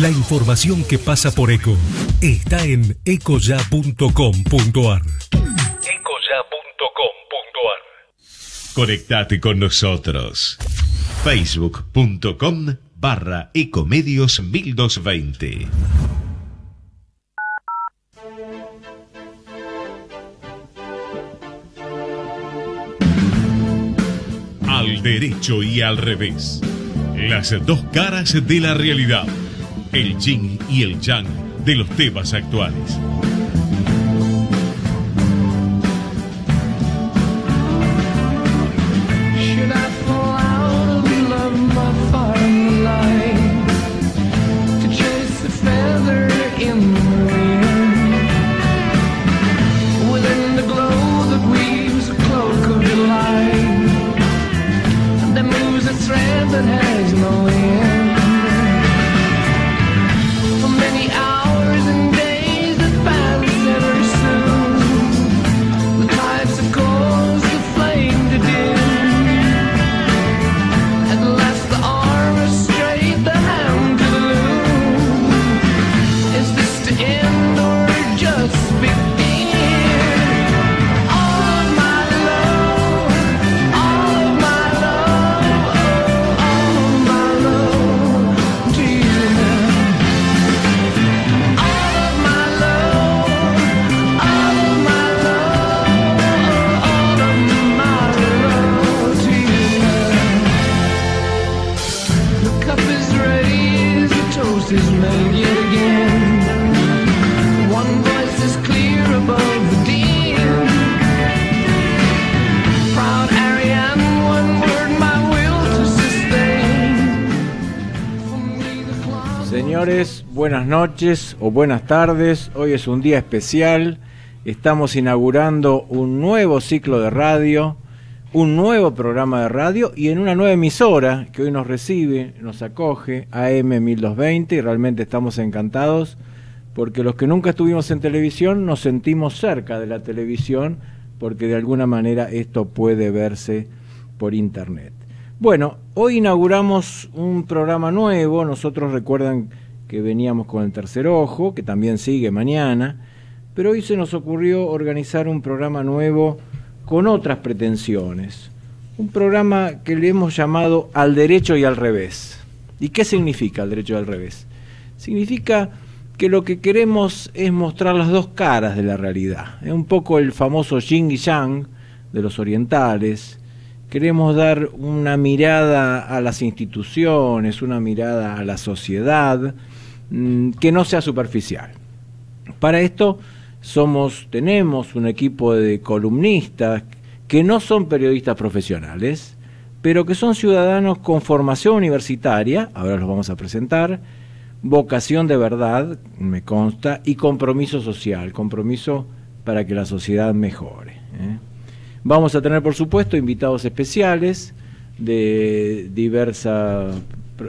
La información que pasa por ECO está en ecoya.com.ar. Ecoya.com.ar. Conectate con nosotros. Facebook.com barra Ecomedios 1220. Al derecho y al revés. Las dos caras de la realidad. El yin y el yang de los temas actuales. Buenas noches o buenas tardes. Hoy es un día especial. Estamos inaugurando un nuevo ciclo de radio, un nuevo programa de radio y en una nueva emisora que hoy nos recibe, nos acoge, AM 1220 y realmente estamos encantados porque los que nunca estuvimos en televisión nos sentimos cerca de la televisión porque de alguna manera esto puede verse por internet. Bueno, hoy inauguramos un programa nuevo, nosotros recuerdan que veníamos con el tercer ojo, que también sigue mañana, pero hoy se nos ocurrió organizar un programa nuevo con otras pretensiones. Un programa que le hemos llamado Al derecho y al revés. ¿Y qué significa al derecho y al revés? Significa que lo que queremos es mostrar las dos caras de la realidad. Es un poco el famoso yin y yang de los orientales. Queremos dar una mirada a las instituciones, una mirada a la sociedad, Mm, que no sea superficial. Para esto somos, tenemos un equipo de columnistas que no son periodistas profesionales, pero que son ciudadanos con formación universitaria, ahora los vamos a presentar, vocación de verdad, me consta, y compromiso social, compromiso para que la sociedad mejore. ¿eh? Vamos a tener, por supuesto, invitados especiales de diversa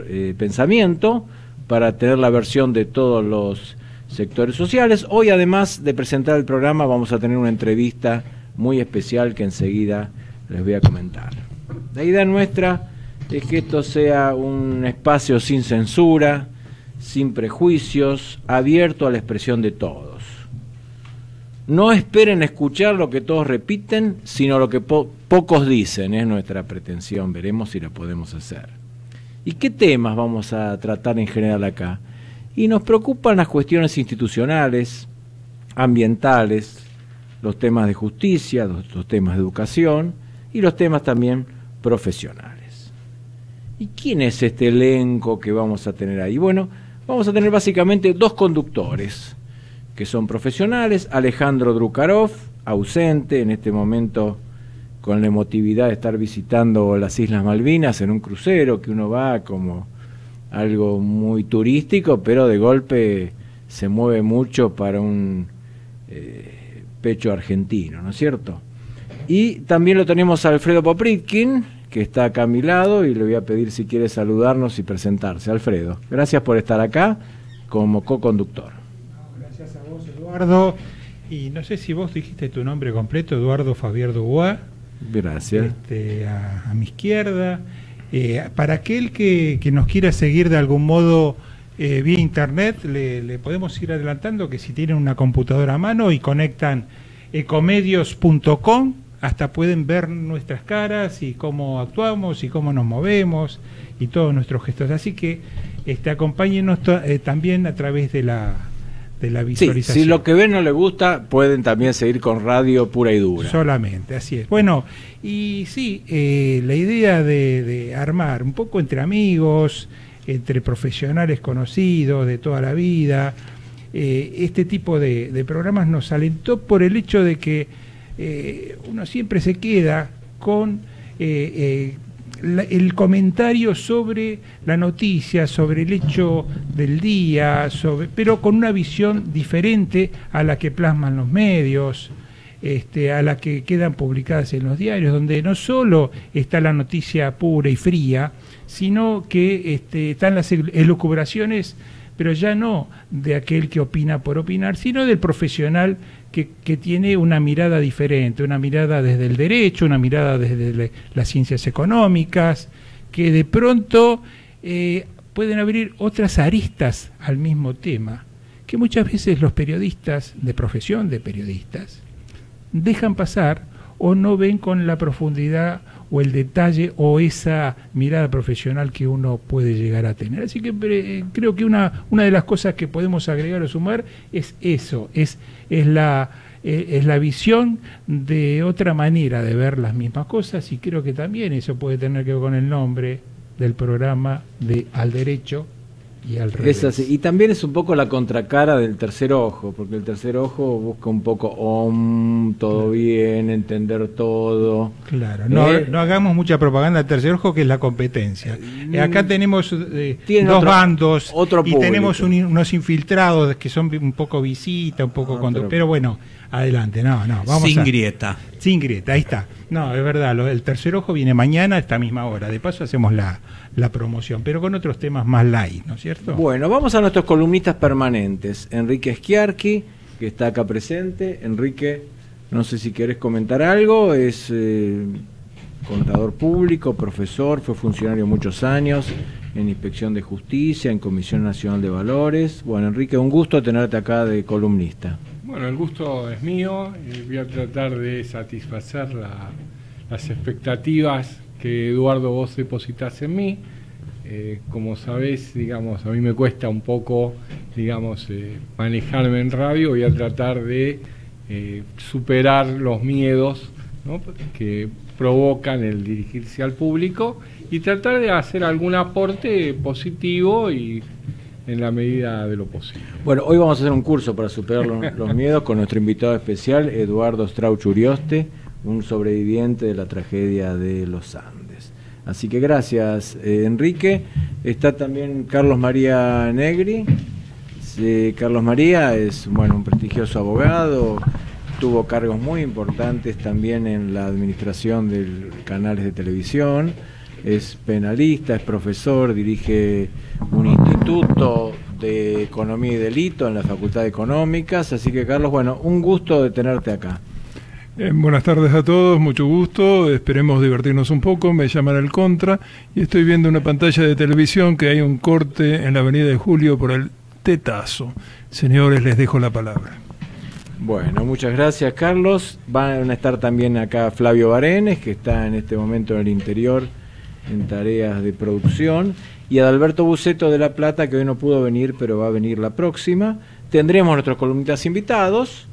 eh, pensamiento, para tener la versión de todos los sectores sociales. Hoy, además de presentar el programa, vamos a tener una entrevista muy especial que enseguida les voy a comentar. La idea nuestra es que esto sea un espacio sin censura, sin prejuicios, abierto a la expresión de todos. No esperen escuchar lo que todos repiten, sino lo que pocos dicen, es nuestra pretensión, veremos si la podemos hacer. ¿Y qué temas vamos a tratar en general acá? Y nos preocupan las cuestiones institucionales, ambientales, los temas de justicia, los, temas de educación y los temas también profesionales. ¿Y quién es este elenco que vamos a tener ahí? Bueno, vamos a tener básicamente dos conductores que son profesionales, Alejandro Drukarov, ausente en este momento con la emotividad de estar visitando las Islas Malvinas en un crucero, que uno va como algo muy turístico, pero de golpe se mueve mucho para un eh, pecho argentino, ¿no es cierto? Y también lo tenemos a Alfredo Popritkin, que está acá a mi lado, y le voy a pedir si quiere saludarnos y presentarse. Alfredo, gracias por estar acá como co-conductor. Gracias a vos, Eduardo. Y no sé si vos dijiste tu nombre completo, Eduardo Fabier Dubois. Gracias. Este, a, mi izquierda. Eh, para aquel que, nos quiera seguir de algún modo eh, vía internet, le, podemos ir adelantando que si tienen una computadora a mano y conectan ecomedios.com, hasta pueden ver nuestras caras y cómo actuamos y cómo nos movemos y todos nuestros gestos. Así que este, acompáñenos eh, también a través de la, de la visualización. si lo que ven no le gusta, pueden también seguir con radio pura y dura. Solamente, así es. Bueno, y sí, eh, la idea de, de armar un poco entre amigos, entre profesionales conocidos de toda la vida. Eh, este tipo de, programas nos alentó por el hecho de que eh, uno siempre se queda con eh, el comentario sobre la noticia, sobre el hecho del día, pero con una visión diferente a la que plasman los medios. Este, a la que quedan publicadas en los diarios, donde no solo está la noticia pura y fría, sino que este, están las elucubraciones, pero ya no de aquel que opina por opinar, sino del profesional que, tiene una mirada diferente, una mirada desde el derecho, una mirada desde las ciencias económicas, que de pronto eh, pueden abrir otras aristas al mismo tema, que muchas veces los periodistas de profesión de periodistas dejan pasar o no ven con la profundidad o el detalle o esa mirada profesional que uno puede llegar a tener. Así que eh, creo que una, una de las cosas que podemos agregar o sumar es eso, es, es, la, eh, es la visión de otra manera de ver las mismas cosas y creo que también eso puede tener que ver con el nombre del programa de Al Derecho y al revés. Y también es un poco la contracara del tercer ojo, porque el tercer ojo busca un poco om, todo bien, entender todo. Claro, no, eh, no hagamos mucha propaganda del tercer ojo, que es la competencia. Eh, acá tenemos eh, dos bandos y tenemos unos infiltrados que son un poco visita, un poco... Pero, pero bueno, adelante, no, no. Vamos Sin grieta. Sin grieta, ahí está. No, es verdad, el tercer ojo viene mañana a esta misma hora. De paso hacemos la la promoción, pero con otros temas más light, ¿no es cierto? Bueno, vamos a nuestros columnistas permanentes. Enrique Schiarchi, que está acá presente. Enrique, no sé si quieres comentar algo, es eh, contador público, profesor, fue funcionario muchos años en Inspección de Justicia, en Comisión Nacional de Valores. Bueno, Enrique, un gusto tenerte acá de columnista. Bueno, el gusto es mío voy a tratar de satisfacer las expectativas que Eduardo vos depositas en mí. Eh, como sabés, digamos, a mí me cuesta un poco, digamos, eh, manejarme en radio, voy a tratar de eh, superar los miedos que provocan el dirigirse al público y tratar de hacer algún aporte positivo y en la medida de lo posible. Bueno, hoy vamos a hacer un curso para superar los, miedos con nuestro invitado especial, Eduardo Strauch Urioste un sobreviviente de la tragedia de los Andes. Así que gracias, eh, Enrique. Está también Carlos María Negri. Carlos María es bueno, un prestigioso abogado, tuvo cargos muy importantes también en la administración de canales de televisión, es penalista, es profesor, dirige un instituto de economía y delito en la Facultad de Económicas, así que Carlos, bueno, un gusto de tenerte acá. Eh, buenas tardes a todos, mucho gusto, esperemos divertirnos un poco, me llaman el contra y estoy viendo una pantalla de televisión que hay un corte en la Avenida de Julio por el tetazo. Señores, les dejo la palabra. Bueno, muchas gracias Carlos. Van a estar también acá Flavio Barenes, que está en este momento en el interior en tareas de producción, y Adalberto Buceto de La Plata, que hoy no pudo venir, pero va a venir la próxima. Tendremos nuestros columnistas invitados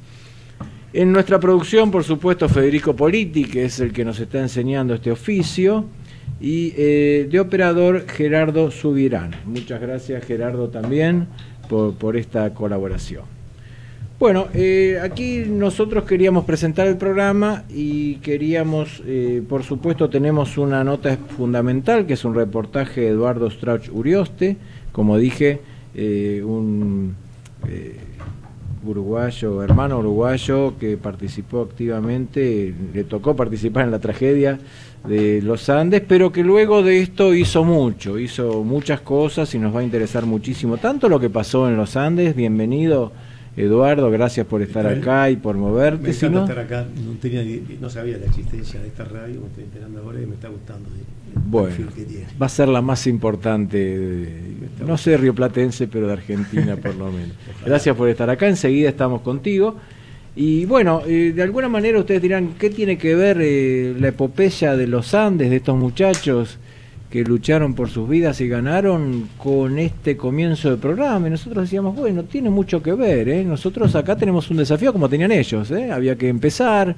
en nuestra producción, por supuesto, Federico Politi, que es el que nos está enseñando este oficio, y eh, de operador Gerardo Subirán. Muchas gracias Gerardo también por, esta colaboración. Bueno, eh, aquí nosotros queríamos presentar el programa y queríamos, eh, por supuesto, tenemos una nota fundamental que es un reportaje de Eduardo Strauch Urioste, como dije, un uruguayo, hermano uruguayo que participó activamente, le tocó participar en la tragedia de los Andes, pero que luego de esto hizo mucho, hizo muchas cosas y nos va a interesar muchísimo, tanto lo que pasó en los Andes, bienvenido Eduardo, gracias por estar acá y por moverte. Me encanta estar acá, no, tenía no sabía la existencia de esta radio, me estoy enterando ahora y me está gustando el bueno, que tiene. Va a ser la más importante, de, no sé rioplatense, pero de Argentina por lo menos. Gracias por estar acá, enseguida estamos contigo. Y bueno, eh, de alguna manera ustedes dirán, ¿qué tiene que ver eh, la epopeya de los Andes, de estos muchachos que lucharon por sus vidas y ganaron con este comienzo de programa? Y nosotros decíamos, bueno, tiene mucho que ver, ¿eh? nosotros acá tenemos un desafío como tenían ellos, ¿eh? había que empezar,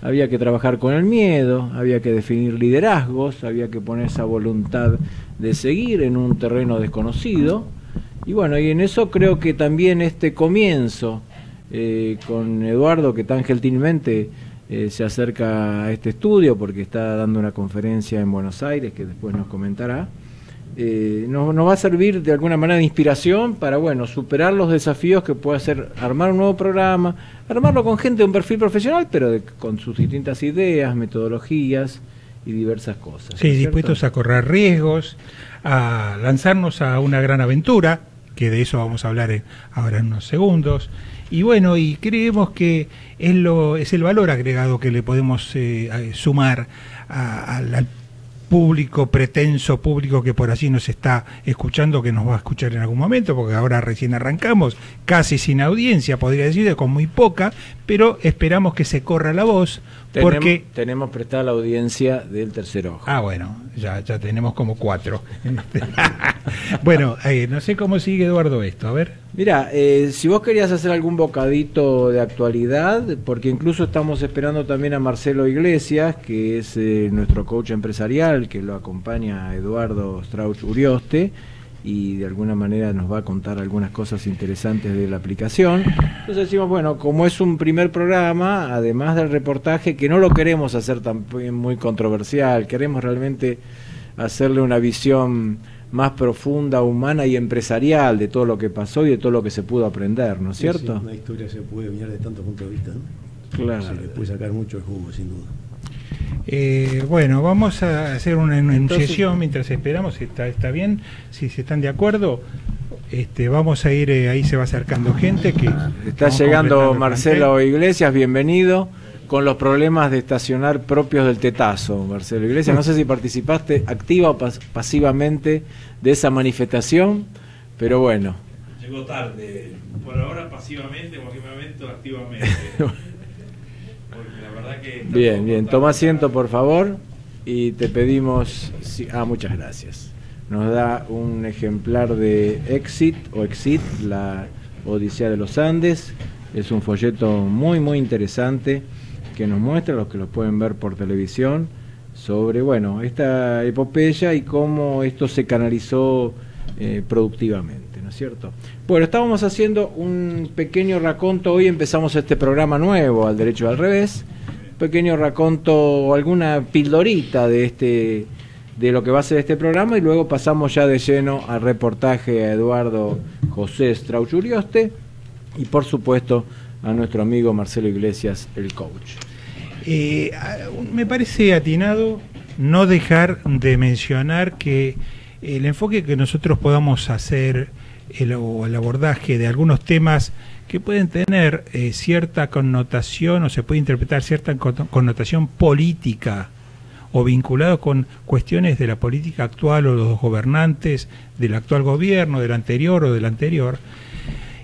había que trabajar con el miedo, había que definir liderazgos, había que poner esa voluntad de seguir en un terreno desconocido. Y bueno, y en eso creo que también este comienzo eh, con Eduardo, que tan gentilmente eh, se acerca a este estudio porque está dando una conferencia en Buenos Aires, que después nos comentará. Eh, nos, va a servir de alguna manera de inspiración para bueno superar los desafíos que puede ser armar un nuevo programa, armarlo con gente de un perfil profesional, pero con sus distintas ideas, metodologías y diversas cosas. Sí, dispuestos a correr riesgos, a lanzarnos a una gran aventura, que de eso vamos a hablar ahora en unos segundos. Y bueno, y creemos que es, lo, es el valor agregado que le podemos eh, sumar al público, pretenso público que por allí nos está escuchando, que nos va a escuchar en algún momento, porque ahora recién arrancamos, casi sin audiencia, podría decir, con muy poca, pero esperamos que se corra la voz, porque... Tenemos prestada la audiencia del tercer ojo. Ah, bueno, ya, ya tenemos como cuatro. bueno, eh, no sé cómo sigue Eduardo esto, a ver. Mira, eh, si vos querías hacer algún bocadito de actualidad, porque incluso estamos esperando también a Marcelo Iglesias, que es eh, nuestro coach empresarial, que lo acompaña a Eduardo Strauch Urioste, y de alguna manera nos va a contar algunas cosas interesantes de la aplicación. Entonces decimos, bueno, como es un primer programa, además del reportaje, que no lo queremos hacer también muy controversial, queremos realmente hacerle una visión más profunda, humana y empresarial de todo lo que pasó y de todo lo que se pudo aprender, ¿no es cierto? una historia se puede mirar de tantos puntos de vista, ¿no? Claro. Se le puede sacar mucho el jugo, sin duda. Eh, bueno, vamos a hacer una enunciación mientras esperamos, está, está bien, si se están de acuerdo. Este, vamos a ir, eh, ahí se va acercando gente que... Está llegando Marcelo Iglesias, bienvenido con los problemas de estacionar propios del tetazo, Marcelo Iglesias. No sé si participaste activa o pasivamente de esa manifestación, pero bueno. Llegó tarde, por ahora pasivamente, en cualquier momento activamente. que bien, bien, toma asiento por favor y te pedimos... ah, muchas gracias. Nos da un ejemplar de Exit o Exit, la Odisea de los Andes. Es un folleto muy, muy interesante que nos muestra, los que lo pueden ver por televisión, sobre bueno, esta epopeya y cómo esto se canalizó eh, productivamente, ¿no es cierto? Bueno, estábamos haciendo un pequeño raconto, hoy empezamos este programa nuevo, al derecho al revés, pequeño raconto alguna pildorita de este de lo que va a ser este programa y luego pasamos ya de lleno al reportaje a Eduardo José Strauchurioste y por supuesto a nuestro amigo Marcelo Iglesias, el coach. Eh, me parece atinado no dejar de mencionar que el enfoque que nosotros podamos hacer el, o el abordaje de algunos temas que pueden tener eh, cierta connotación o se puede interpretar cierta connotación política o vinculado con cuestiones de la política actual o los gobernantes del actual gobierno, del anterior o del anterior,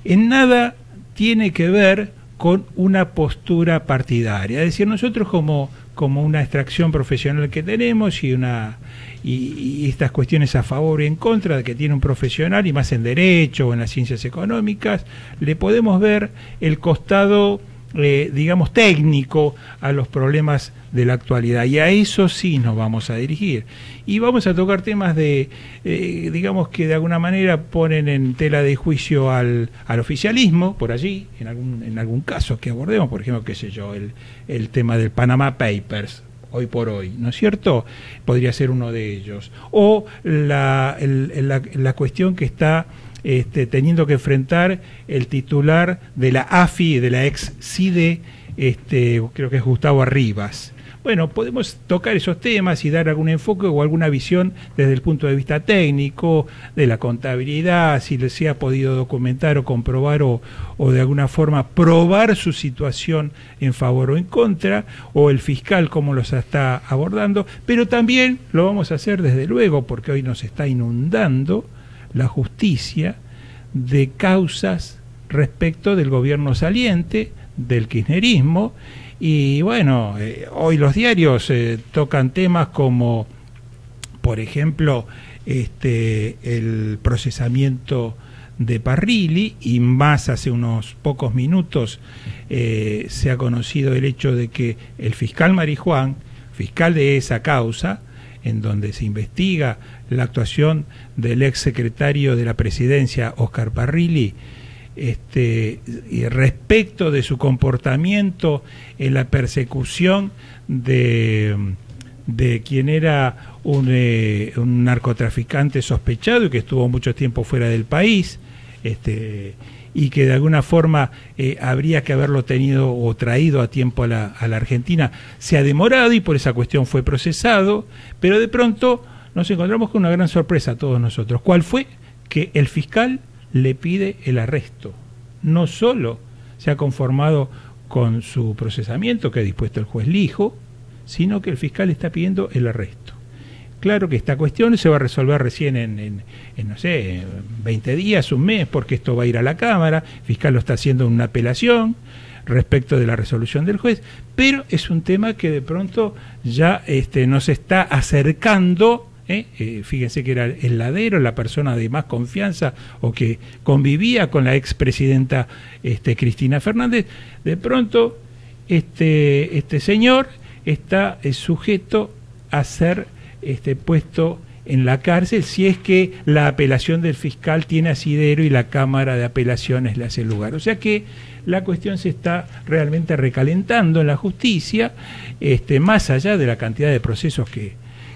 en nada tiene que ver con una postura partidaria. Es decir, nosotros como, como una extracción profesional que tenemos y una y, estas cuestiones a favor y en contra de que tiene un profesional y más en derecho o en las ciencias económicas, le podemos ver el costado eh, digamos, técnico a los problemas de la actualidad. Y a eso sí nos vamos a dirigir. Y vamos a tocar temas de, eh, digamos, que de alguna manera ponen en tela de juicio al, al, oficialismo, por allí, en algún, en algún caso que abordemos, por ejemplo, qué sé yo, el, el tema del Panama Papers, hoy por hoy, ¿no es cierto? Podría ser uno de ellos. O la, la, la cuestión que está este, teniendo que enfrentar el titular de la AFI, de la ex CIDE, este, creo que es Gustavo Arribas. Bueno, podemos tocar esos temas y dar algún enfoque o alguna visión desde el punto de vista técnico, de la contabilidad, si se ha podido documentar o comprobar o, o de alguna forma probar su situación en favor o en contra, o el fiscal cómo los está abordando, pero también lo vamos a hacer desde luego porque hoy nos está inundando la justicia de causas respecto del gobierno saliente, del kirchnerismo, y bueno, eh, hoy los diarios eh, tocan temas como, por ejemplo, este, el procesamiento de Parrilli y más hace unos pocos minutos eh, se ha conocido el hecho de que el fiscal Marijuán, fiscal de esa causa, en donde se investiga la actuación del ex secretario de la presidencia, Oscar Parrilli, este, y respecto de su comportamiento en la persecución de, de quien era un, eh, narcotraficante sospechado y que estuvo mucho tiempo fuera del país, este, y que de alguna forma eh, habría que haberlo tenido o traído a tiempo a la, a la Argentina, se ha demorado y por esa cuestión fue procesado, pero de pronto nos encontramos con una gran sorpresa a todos nosotros. ¿Cuál fue? Que el fiscal le pide el arresto. No solo se ha conformado con su procesamiento que ha dispuesto el juez Lijo, sino que el fiscal está pidiendo el arresto. Claro que esta cuestión se va a resolver recién en, en, en, no sé, 20 días, un mes, porque esto va a ir a la Cámara, el fiscal lo está haciendo en una apelación respecto de la resolución del juez, pero es un tema que de pronto ya este, nos está acercando ¿Eh? Eh, fíjense que era el ladero, la persona de más confianza o que convivía con la expresidenta este, Cristina Fernández, de pronto este, este señor está es sujeto a ser este, puesto en la cárcel si es que la apelación del fiscal tiene asidero y la Cámara de Apelaciones le hace lugar. O sea que la cuestión se está realmente recalentando en la justicia, este, más allá de la cantidad de procesos que,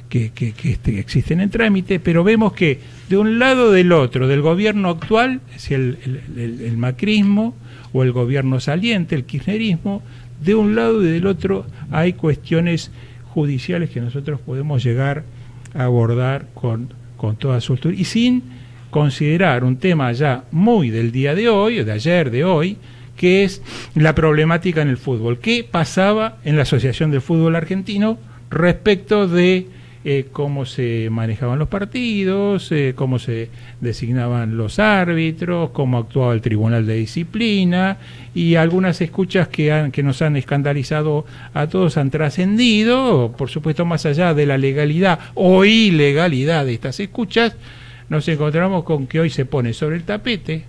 que, que, que este, existen en trámite, pero vemos que de un lado del otro, del gobierno actual, es el, el, macrismo o el gobierno saliente, el kirchnerismo, de un lado y del otro hay cuestiones judiciales que nosotros podemos llegar a abordar con, con toda soltura y sin considerar un tema ya muy del día de hoy, o de ayer, de hoy, que es la problemática en el fútbol. ¿Qué pasaba en la Asociación del Fútbol Argentino respecto de eh, cómo se manejaban los partidos, eh, cómo se designaban los árbitros, cómo actuaba el Tribunal de Disciplina y algunas escuchas que, han, que nos han escandalizado a todos han trascendido, por supuesto más allá de la legalidad o ilegalidad de estas escuchas, nos encontramos con que hoy se pone sobre el tapete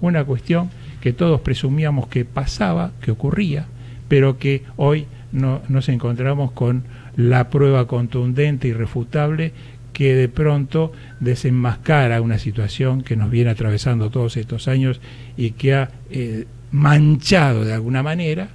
una cuestión que todos presumíamos que pasaba, que ocurría, pero que hoy no, nos encontramos con la prueba contundente y refutable que de pronto desenmascara una situación que nos viene atravesando todos estos años y que ha eh, manchado de alguna manera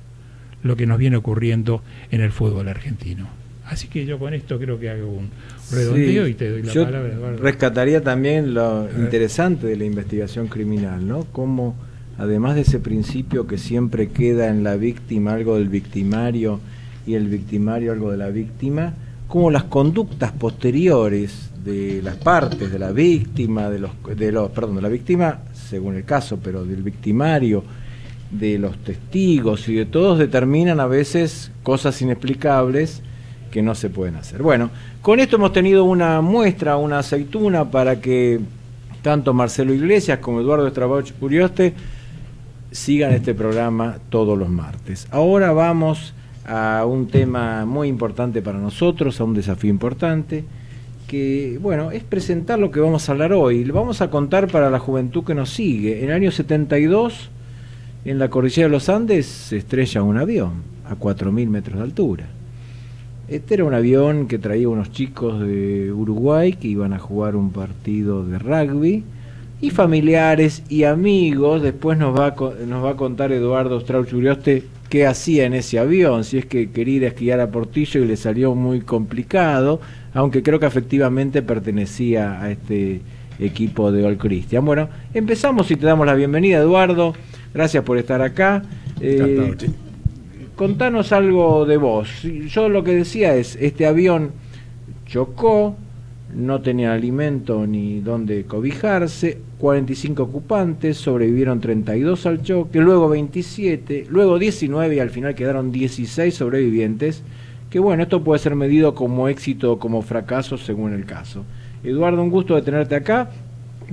lo que nos viene ocurriendo en el fútbol argentino. Así que yo con esto creo que hago un redondeo sí, y te doy la yo palabra. Eduardo. Rescataría también lo interesante de la investigación criminal, ¿no? Cómo, además de ese principio que siempre queda en la víctima algo del victimario, y el victimario algo de la víctima, como las conductas posteriores de las partes de la víctima, de los, de los, perdón, de la víctima, según el caso, pero del victimario, de los testigos y de todos determinan a veces cosas inexplicables que no se pueden hacer. Bueno, con esto hemos tenido una muestra, una aceituna para que tanto Marcelo Iglesias como Eduardo Estrabach Curioste sigan este programa todos los martes. Ahora vamos a un tema muy importante para nosotros, a un desafío importante, que, bueno, es presentar lo que vamos a hablar hoy. Le vamos a contar para la juventud que nos sigue. En el año 72, en la cordillera de los Andes, se estrella un avión a 4.000 metros de altura. Este era un avión que traía unos chicos de Uruguay que iban a jugar un partido de rugby y familiares y amigos. Después nos va a, nos va a contar Eduardo Strauch Urioste qué hacía en ese avión, si es que quería ir a esquiar a Portillo y le salió muy complicado, aunque creo que efectivamente pertenecía a este equipo de All Christian. Bueno, empezamos y te damos la bienvenida, Eduardo. Gracias por estar acá. Eh, contanos algo de vos. Yo lo que decía es, este avión chocó, no tenía alimento ni dónde cobijarse, 45 ocupantes, sobrevivieron 32 al choque, luego 27, luego 19 y al final quedaron 16 sobrevivientes, que bueno, esto puede ser medido como éxito o como fracaso según el caso. Eduardo, un gusto de tenerte acá.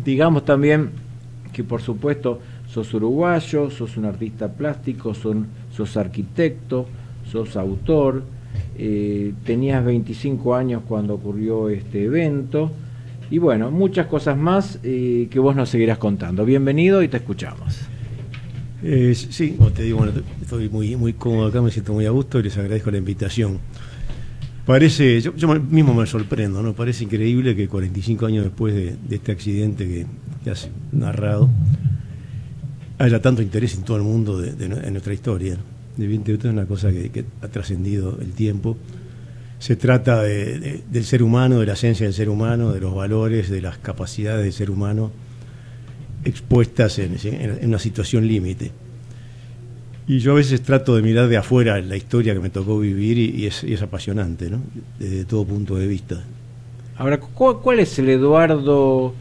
Digamos también que por supuesto sos uruguayo, sos un artista plástico, son, sos arquitecto, sos autor, eh, tenías 25 años cuando ocurrió este evento y bueno, muchas cosas más eh, que vos nos seguirás contando. Bienvenido y te escuchamos. Eh, sí, te digo, estoy muy, muy cómodo acá, me siento muy a gusto y les agradezco la invitación. Parece, yo, mismo me sorprendo, ¿no? Parece increíble que 45 años después de, este accidente que, has narrado, haya tanto interés en todo el mundo de nuestra historia. Evidentemente es una cosa que, ha trascendido el tiempo. Se trata de, del ser humano, de la esencia del ser humano, de los valores, de las capacidades del ser humano expuestas en, en, una situación límite. Y yo a veces trato de mirar de afuera la historia que me tocó vivir y, y, es, y es, apasionante, ¿no? Desde todo punto de vista. Ahora, ¿cuál, cuál es el Eduardo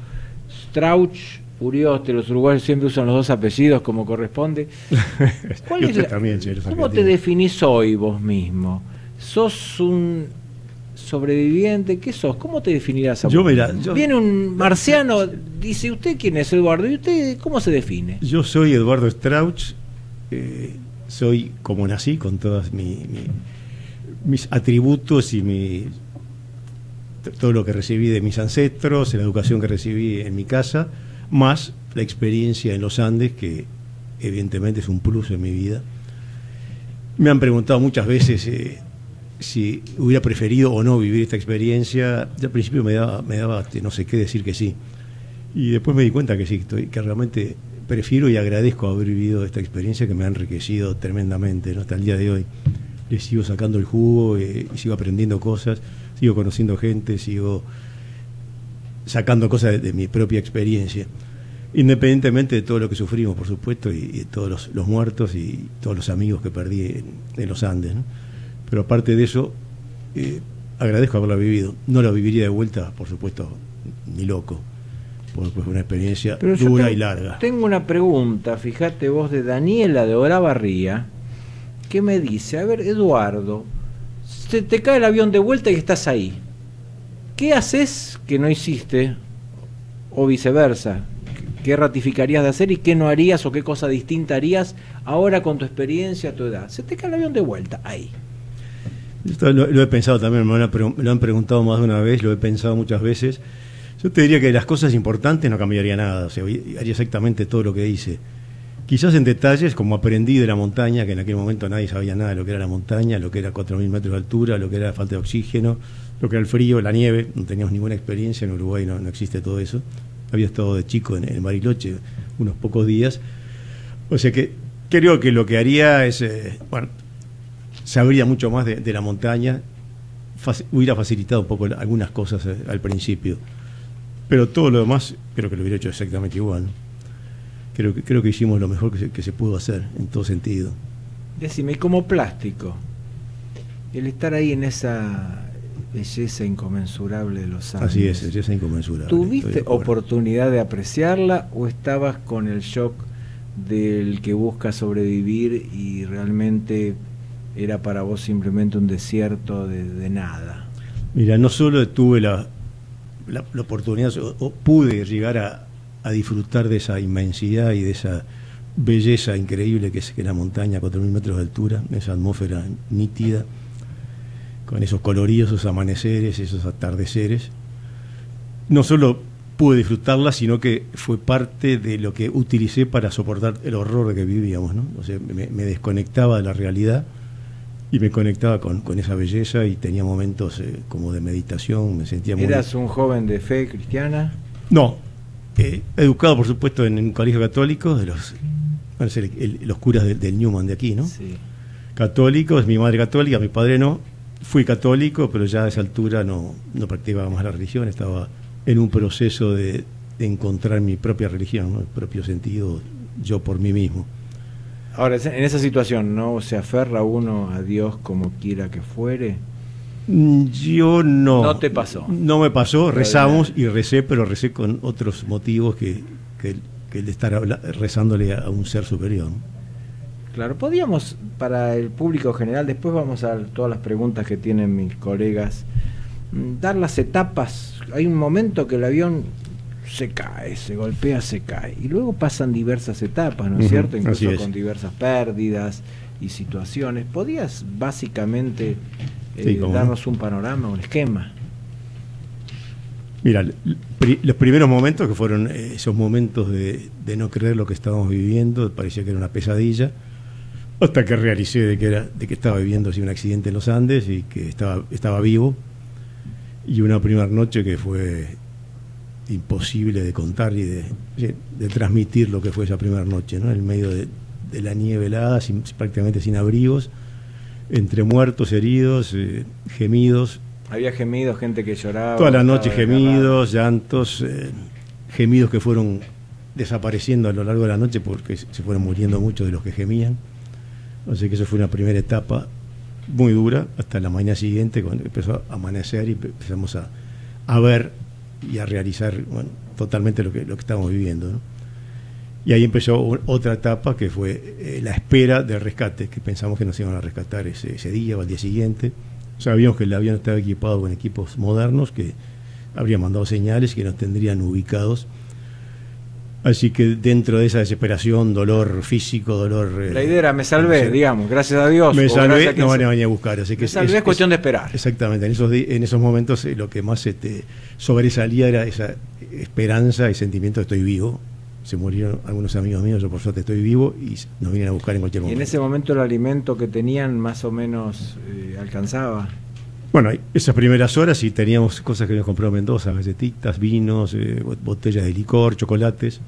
Strauch Urioste, los uruguayos siempre usan los dos apellidos como corresponde. ¿Cuál es la, también, ¿Cómo te definís hoy vos mismo? ¿Sos un sobreviviente? ¿Qué sos? ¿Cómo te definirás a yo, mira, yo, Viene un marciano, dice, ¿usted quién es Eduardo? ¿Y usted cómo se define? Yo soy Eduardo Strauch, eh, soy como nací, con todos mi, mi, mis atributos y mi, todo lo que recibí de mis ancestros, la educación que recibí en mi casa más la experiencia en los Andes, que evidentemente es un plus en mi vida. Me han preguntado muchas veces eh, si hubiera preferido o no vivir esta experiencia. Al principio me daba, me daba no sé qué decir que sí. Y después me di cuenta que sí, estoy, que realmente prefiero y agradezco haber vivido esta experiencia que me ha enriquecido tremendamente ¿no? hasta el día de hoy. Le sigo sacando el jugo eh, sigo aprendiendo cosas, sigo conociendo gente, sigo sacando cosas de, de, mi propia experiencia, independientemente de todo lo que sufrimos, por supuesto, y, todos los, los, muertos y todos los amigos que perdí en, en los Andes. ¿no? Pero aparte de eso, eh, agradezco haberlo vivido. No lo viviría de vuelta, por supuesto, ni loco, porque fue una experiencia Pero dura y larga. Tengo una pregunta, fíjate vos, de Daniela de Orabarría, que me dice, a ver, Eduardo, se te cae el avión de vuelta y estás ahí. ¿Qué haces que no hiciste? O viceversa. ¿Qué ratificarías de hacer y qué no harías o qué cosa distinta harías ahora con tu experiencia, tu edad? Se te cae el avión de vuelta, ahí. Lo, he pensado también, me lo, me lo han preguntado más de una vez, lo he pensado muchas veces. Yo te diría que las cosas importantes no cambiaría nada, o sea, haría exactamente todo lo que hice. Quizás en detalles, como aprendí de la montaña, que en aquel momento nadie sabía nada de lo que era la montaña, lo que era 4.000 metros de altura, lo que era la falta de oxígeno, lo que era el frío, la nieve, no teníamos ninguna experiencia, en Uruguay no, existe todo eso. Había estado de chico en, en, Bariloche unos pocos días. O sea que creo que lo que haría es, eh, bueno, sabría mucho más de, la montaña, hubiera facilitado un poco algunas cosas eh, al principio, pero todo lo demás creo que lo hubiera hecho exactamente igual. Creo que, creo que hicimos lo mejor que se, que se pudo hacer en todo sentido. Decime, como plástico, el estar ahí en esa belleza inconmensurable de los Andes. Así es, belleza inconmensurable. ¿Tuviste oportunidad de apreciarla o estabas con el shock del que busca sobrevivir y realmente era para vos simplemente un desierto de, de nada? Mira, no solo tuve la, la, la oportunidad, o, o, pude llegar a, a, disfrutar de esa inmensidad y de esa belleza increíble que es que la montaña a 4.000 metros de altura, esa atmósfera nítida con esos coloridos, esos amaneceres, esos atardeceres. No solo pude disfrutarla, sino que fue parte de lo que utilicé para soportar el horror que vivíamos. ¿no? O sea, me, me, desconectaba de la realidad y me conectaba con, con esa belleza y tenía momentos eh, como de meditación, me sentía muy... ¿Eras un joven de fe cristiana? No, eh, educado por supuesto en un colegio católico, de los, bueno, el, el, los curas del, del Newman de aquí, ¿no? Sí. Católicos, mi madre católica, mi padre no, fui católico, pero ya a esa altura no, no practicaba más la religión, estaba en un proceso de, de encontrar mi propia religión, ¿no? el propio sentido yo por mí mismo. Ahora, en esa situación, ¿no se aferra uno a Dios como quiera que fuere? Mm, Yo no. No te pasó. No me pasó, rezamos y recé, pero recé con otros motivos que, que, que el de estar habla- rezándole a un ser superior. Claro, podíamos, para el público general, después vamos a todas las preguntas que tienen mis colegas, mm, dar las etapas. Hay un momento que el avión se cae, se golpea, se cae. Y luego pasan diversas etapas, ¿no es cierto? Incluso es. con diversas pérdidas y situaciones. ¿Podías básicamente eh, Sí, cómo no. darnos un panorama, un esquema? Mira, pri- los primeros momentos que fueron eh, esos momentos de, de no creer lo que estábamos viviendo, parecía que era una pesadilla, hasta que realicé de que, era, de que estaba viviendo así, un accidente en los Andes y que estaba, estaba vivo. Y una primera noche que fue imposible de contar y de, de transmitir lo que fue esa primera noche, ¿no? en medio de, de la nieve helada, sin- prácticamente sin abrigos, entre muertos, heridos, eh, gemidos, Había gemidos, gente que lloraba. Toda la noche gemidos, llantos, eh, gemidos que fueron desapareciendo a lo largo de la noche porque se fueron muriendo muchos de los que gemían. Así que eso fue una primera etapa muy dura hasta la mañana siguiente cuando empezó a amanecer y empezamos a, a ver y a realizar totalmente lo que, lo que estábamos viviendo. Y ahí empezó otra etapa que fue eh, la espera del rescate, que pensamos que nos iban a rescatar ese, ese día o al día siguiente. Sabíamos que el avión estaba equipado con equipos modernos, que habrían mandado señales que nos tendrían ubicados. Así que dentro de esa desesperación, dolor físico, dolor... eh, La idea era, me salvé, digamos, gracias a Dios. Me salvé, no van a venir a buscar. Así que Me salvé, es cuestión de esperar. Exactamente, en esos, en esos momentos eh, lo que más este, sobresalía era esa esperanza y sentimiento de estoy vivo. Se murieron algunos amigos míos, yo por suerte estoy vivo y nos vienen a buscar en cualquier Y momento. en ese momento el alimento que tenían más o menos eh, alcanzaba. Bueno, esas primeras horas sí teníamos cosas que comprado en Mendoza, galletitas, vinos, eh, bot- botellas de licor, chocolates,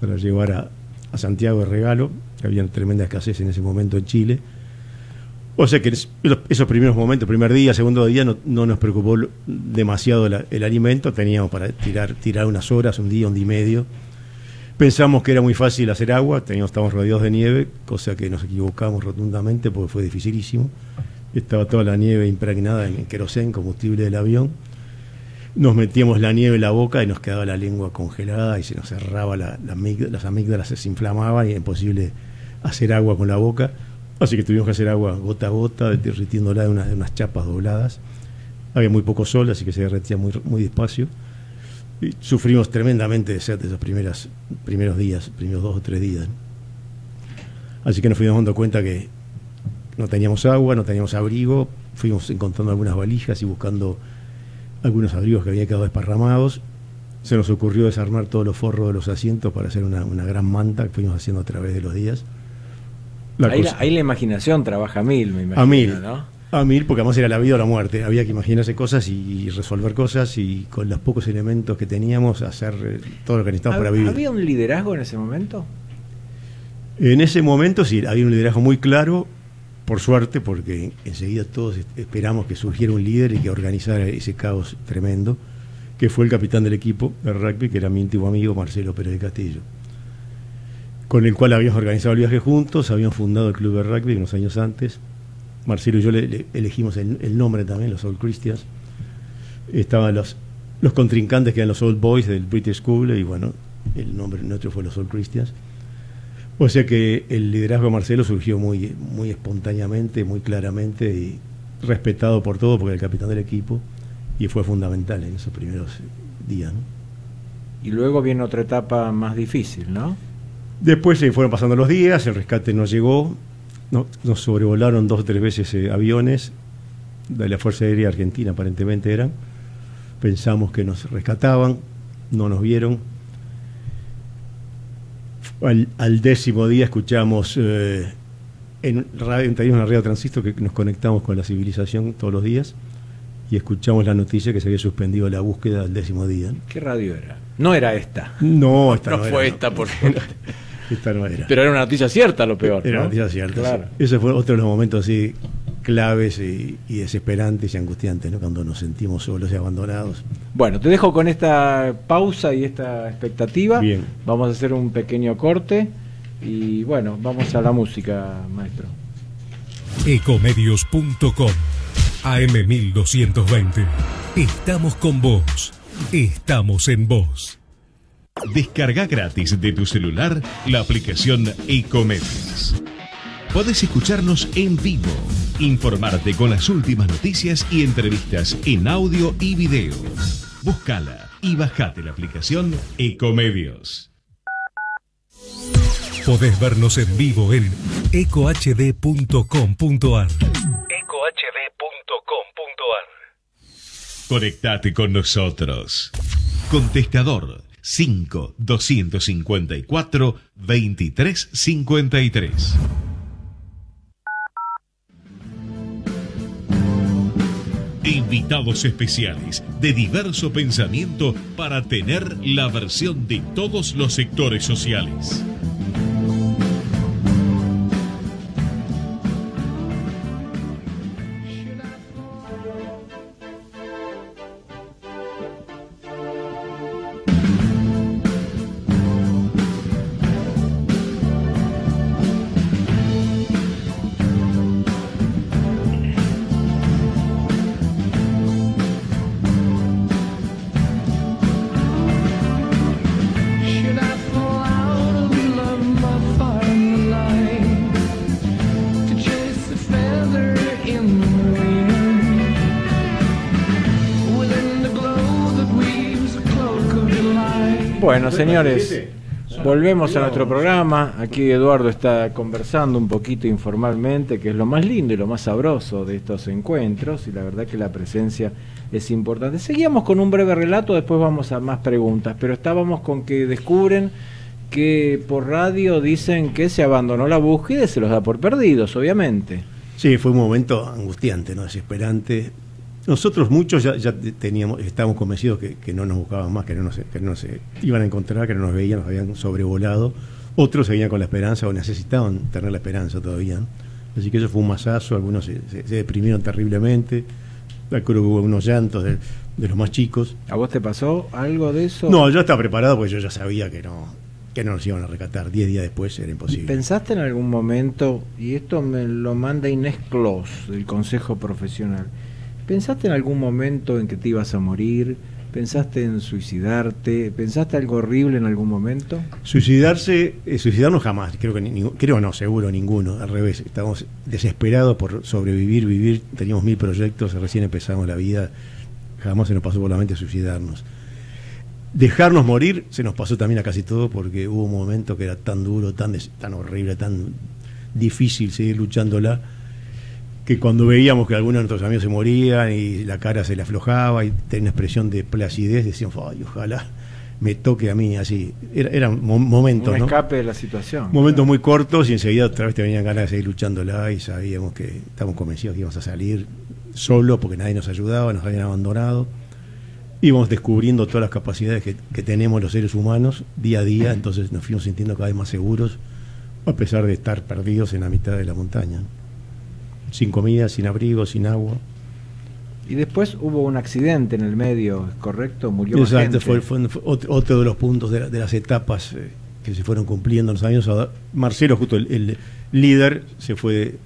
para llevar a, Santiago de regalo, que había tremenda escasez en ese momento en Chile. O sea que esos primeros momentos, primer día, segundo día, no, no nos preocupó demasiado el alimento, teníamos para tirar, tirar unas horas, un día, un día y medio. Pensamos que era muy fácil hacer agua, teníamos, estábamos rodeados de nieve, cosa que nos equivocamos rotundamente porque fue dificilísimo. Estaba toda la nieve impregnada en querosén, combustible del avión. Nos metíamos la nieve en la boca y nos quedaba la lengua congelada y se nos cerraba las amígdalas se inflamaban y era imposible hacer agua con la boca. Así que tuvimos que hacer agua gota a gota, derritiéndola de de unas chapas dobladas. Había muy poco sol, así que se derretía muy, muy despacio. Y sufrimos tremendamente de sed esos primeras, primeros días, primeros dos o tres días. Así que nos fuimos dando cuenta que no teníamos agua, no teníamos abrigo, fuimos encontrando algunas valijas y buscando algunos abrigos que habían quedado desparramados. Se nos ocurrió desarmar todos los forros de los asientos para hacer una, una gran manta que fuimos haciendo a través de los días. La Ahí, la, ahí la imaginación trabaja a mil, me imagino. a mil. ¿no? A mil, porque además era la vida o la muerte. Había que imaginarse cosas y resolver cosas y con los pocos elementos que teníamos hacer eh, todo lo que necesitábamos para ¿Hab- vivir. ¿Había un liderazgo en ese momento? En ese momento sí, había un liderazgo muy claro, por suerte, porque enseguida todos esperamos que surgiera un líder y que organizara ese caos tremendo, que fue el capitán del equipo de rugby, que era mi íntimo amigo Marcelo Pérez de Castillo, con el cual habíamos organizado el viaje juntos, habíamos fundado el club de rugby unos años antes. Marcelo y yo le, le elegimos el, el nombre también, los Old Christians. Estaban los, los contrincantes que eran los Old Boys del British School, y bueno, el nombre nuestro fue los Old Christians. O sea que el liderazgo de Marcelo surgió muy, muy espontáneamente, muy claramente y respetado por todos porque era el capitán del equipo y fue fundamental en esos primeros días. ¿no? Y luego viene otra etapa más difícil, ¿no? Después se fueron pasando los días, el rescate no llegó, no- nos sobrevolaron dos o tres veces eh, aviones de la Fuerza Aérea Argentina, aparentemente eran. Pensamos que nos rescataban, no nos vieron. Al, al décimo día escuchamos eh, en radio, teníamos una radio transistor que nos conectamos con la civilización todos los días y escuchamos la noticia que se había suspendido la búsqueda al décimo día. ¿Qué radio era? No era esta. No, esta no, No era, fue no. esta, por favor. Esta no era. Pero era una noticia cierta, lo peor. Era ¿no? noticia cierta. Claro. sí. Ese fue otro de los momentos así claves y, y desesperantes y angustiantes, ¿no? Cuando nos sentimos solos y abandonados. Bueno, te dejo con esta pausa y esta expectativa. Bien. Vamos a hacer un pequeño corte Y bueno, vamos a la música, maestro. Ecomedios.com AM1220. Estamos con vos. Estamos en vos. Descarga gratis de tu celular la aplicación Ecomedios. Podés escucharnos en vivo, informarte con las últimas noticias y entrevistas en audio y video. Búscala y bajate la aplicación Ecomedios. Podés vernos en vivo en ecohd.com.ar. ecohd.com.ar. Conectate con nosotros. Contestador 5 254 2353. Invitados especiales de diverso pensamiento para tener la versión de todos los sectores sociales. Señores, volvemos a nuestro programa. Aquí Eduardo está conversando un poquito informalmente, que es lo más lindo y lo más sabroso de estos encuentros, y la verdad que la presencia es importante. Seguíamos con un breve relato, después vamos a más preguntas, pero estábamos con que descubren que por radio dicen que se abandonó la búsqueda y se los da por perdidos, obviamente. Sí, fue un momento angustiante, ¿no? desesperante. Nosotros muchos ya, ya teníamos, estábamos convencidos que, que no nos buscaban más, que no, nos, que no se iban a encontrar, que no nos veían, nos habían sobrevolado. Otros seguían con la esperanza o necesitaban tener la esperanza todavía. ¿no? Así que eso fue un masazo, algunos se, se- se deprimieron terriblemente. Creo que hubo unos llantos de, de los más chicos. ¿A vos te pasó algo de eso? No, yo estaba preparado porque yo ya sabía que no, que no nos iban a rescatar. Diez días después era imposible. ¿Pensaste en algún momento, y esto me lo manda Inés Clos del Consejo Profesional, ¿pensaste en algún momento en que te ibas a morir? ¿Pensaste en suicidarte? ¿Pensaste algo horrible en algún momento? Suicidarse, eh, suicidarnos jamás, creo que ni- creo no, seguro ninguno, al revés, estábamos desesperados por sobrevivir, vivir, teníamos mil proyectos, recién empezamos la vida, jamás se nos pasó por la mente suicidarnos. Dejarnos morir se nos pasó también a casi todo porque hubo un momento que era tan duro, tan, tan horrible, tan difícil seguir luchándola, que cuando veíamos que algunos de nuestros amigos se morían y la cara se le aflojaba y tenía una expresión de placidez, decíamos, ay, ojalá me toque a mí así. Era- eran mo- momentos, Un ¿no? escape de la situación. Momentos muy cortos y enseguida otra vez te venían ganas de seguir luchándola y sabíamos que estábamos convencidos que íbamos a salir solo porque nadie nos ayudaba, nos habían abandonado. Íbamos descubriendo todas las capacidades que, que tenemos los seres humanos día a día, entonces nos fuimos sintiendo cada vez más seguros, a pesar de estar perdidos en la mitad de la montaña. Sin comida, sin abrigo, sin agua. Y después hubo un accidente en el medio, ¿es correcto? Murió Exacto, fue, fue- fue otro, de los puntos de, la- de las etapas eh, que se fueron cumpliendo en los años. Marcelo, justo el, el líder, se fue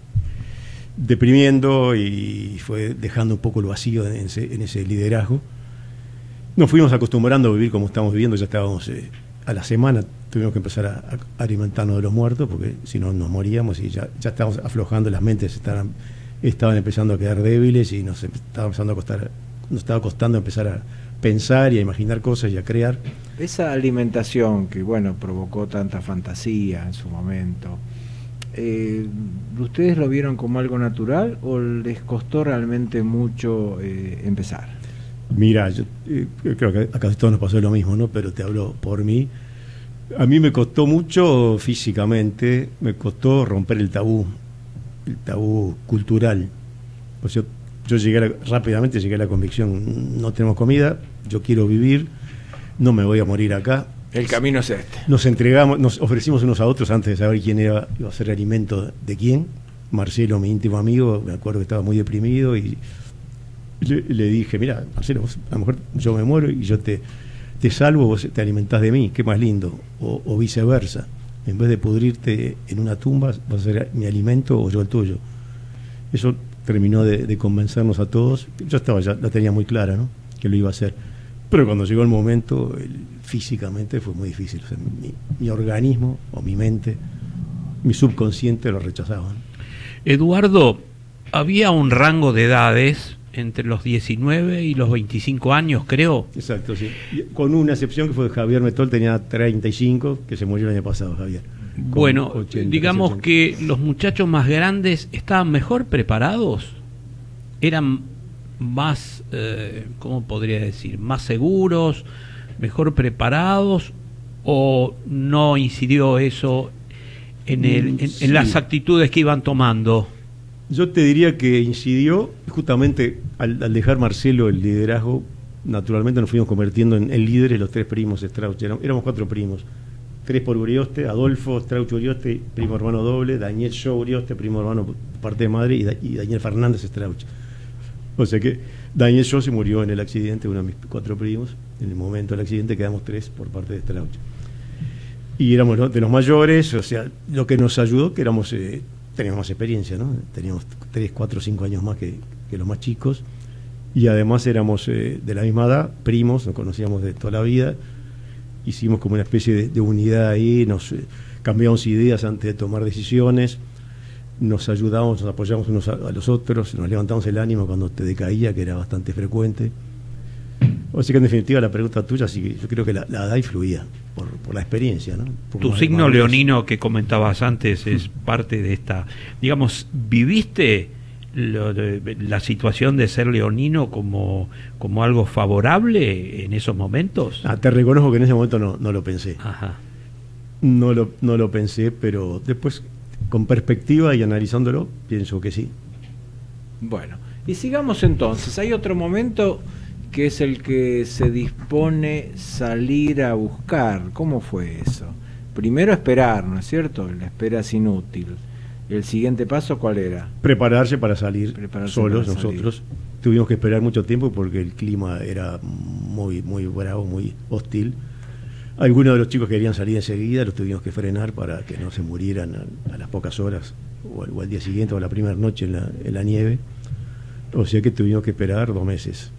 deprimiendo y fue dejando un poco el vacío en ese, en ese liderazgo. Nos fuimos acostumbrando a vivir como estamos viviendo, ya estábamos eh, a la semana, tuvimos que empezar a, a alimentarnos de los muertos, porque si no nos moríamos y ya, ya estábamos aflojando, las mentes estaban, estaban empezando a quedar débiles y nos estaba empezando a costar, nos estaba costando empezar a pensar y a imaginar cosas y a crear. Esa alimentación que, bueno, provocó tanta fantasía en su momento, eh, ¿ustedes lo vieron como algo natural o les costó realmente mucho eh, empezar? Mira, yo eh, creo que a casi todos nos pasó lo mismo, ¿no? Pero te hablo por mí. A mí me costó mucho físicamente, me costó romper el tabú, el tabú cultural. O sea, yo llegué a rápidamente llegué a la convicción, no tenemos comida, yo quiero vivir, no me voy a morir acá. El camino es este. Nos entregamos, nos ofrecimos unos a otros antes de saber quién era, iba a ser alimento de quién. Marcelo, mi íntimo amigo, me acuerdo que estaba muy deprimido y le, le dije, mira, Marcelo, vos, a lo mejor yo me muero y yo te, te salvo, vos te alimentás de mí, qué más lindo, o, viceversa. En vez de pudrirte en una tumba, vas a ser mi alimento o yo el tuyo. Eso terminó de, convencernos a todos. Yo estaba ya, la tenía muy clara, ¿no? Que lo iba a hacer. Pero cuando llegó el momento, físicamente fue muy difícil. Mi, mi organismo o mi mente, mi subconsciente lo rechazaban. Eduardo, había un rango de edades entre los 19 y los 25 años, creo. Exacto, sí. Con una excepción que fue Javier Metol, tenía 35, que se murió el año pasado, Javier. Bueno, 80, digamos 80. que los muchachos más grandes estaban mejor preparados, eran más, eh, ¿cómo podría decir? Más seguros, mejor preparados, o no incidió eso en, el, en, en Sí. las actitudes que iban tomando. Yo te diría que incidió justamente al, dejar Marcelo el liderazgo, naturalmente nos fuimos convirtiendo en, líderes los tres primos Strauch. Éramos, cuatro primos. Tres por Urioste, Adolfo Strauch Urioste, primo hermano doble, Daniel Show Urioste, primo hermano parte de madre, y, Da- y Daniel Fernández Strauch. O sea que Daniel Show se murió en el accidente, uno de mis cuatro primos. En el momento del accidente quedamos tres por parte de Strauch. Y éramos de los mayores, o sea, lo que nos ayudó que éramos, eh, teníamos más experiencia, ¿no? Teníamos 3, 4, 5 años más que, los más chicos. Y además éramos eh, de la misma edad, primos, nos conocíamos de toda la vida. Hicimos como una especie de, unidad ahí, nos eh, cambiamos ideas antes de tomar decisiones, nos ayudamos, nos apoyamos unos a, los otros, nos levantamos el ánimo cuando te decaía, que era bastante frecuente. Sea que en definitiva la pregunta tuya, sí yo creo que la, la edad influía por, por la experiencia, ¿no? Por Tu signo leonino que comentabas antes es parte de esta, digamos, ¿viviste lo de- la situación de ser leonino como, como algo favorable en esos momentos? Ah, te reconozco que en ese momento no, no lo pensé. Ajá. No lo, no lo pensé, pero después, con perspectiva y analizándolo, pienso que sí. Bueno, y sigamos entonces. Hay otro momento que es el que se dispone salir a buscar. ¿Cómo fue eso? Primero esperar, ¿no es cierto? La espera es inútil. ¿El siguiente paso cuál era? Prepararse para salir Prepararse solos para salir. nosotros. Tuvimos que esperar mucho tiempo porque el clima era muy, muy bravo, muy hostil. Algunos de los chicos querían salir enseguida, los tuvimos que frenar para que no se murieran a, a las pocas horas, o al, o al día siguiente, o a la primera noche en la, en la nieve. O sea que tuvimos que esperar dos meses.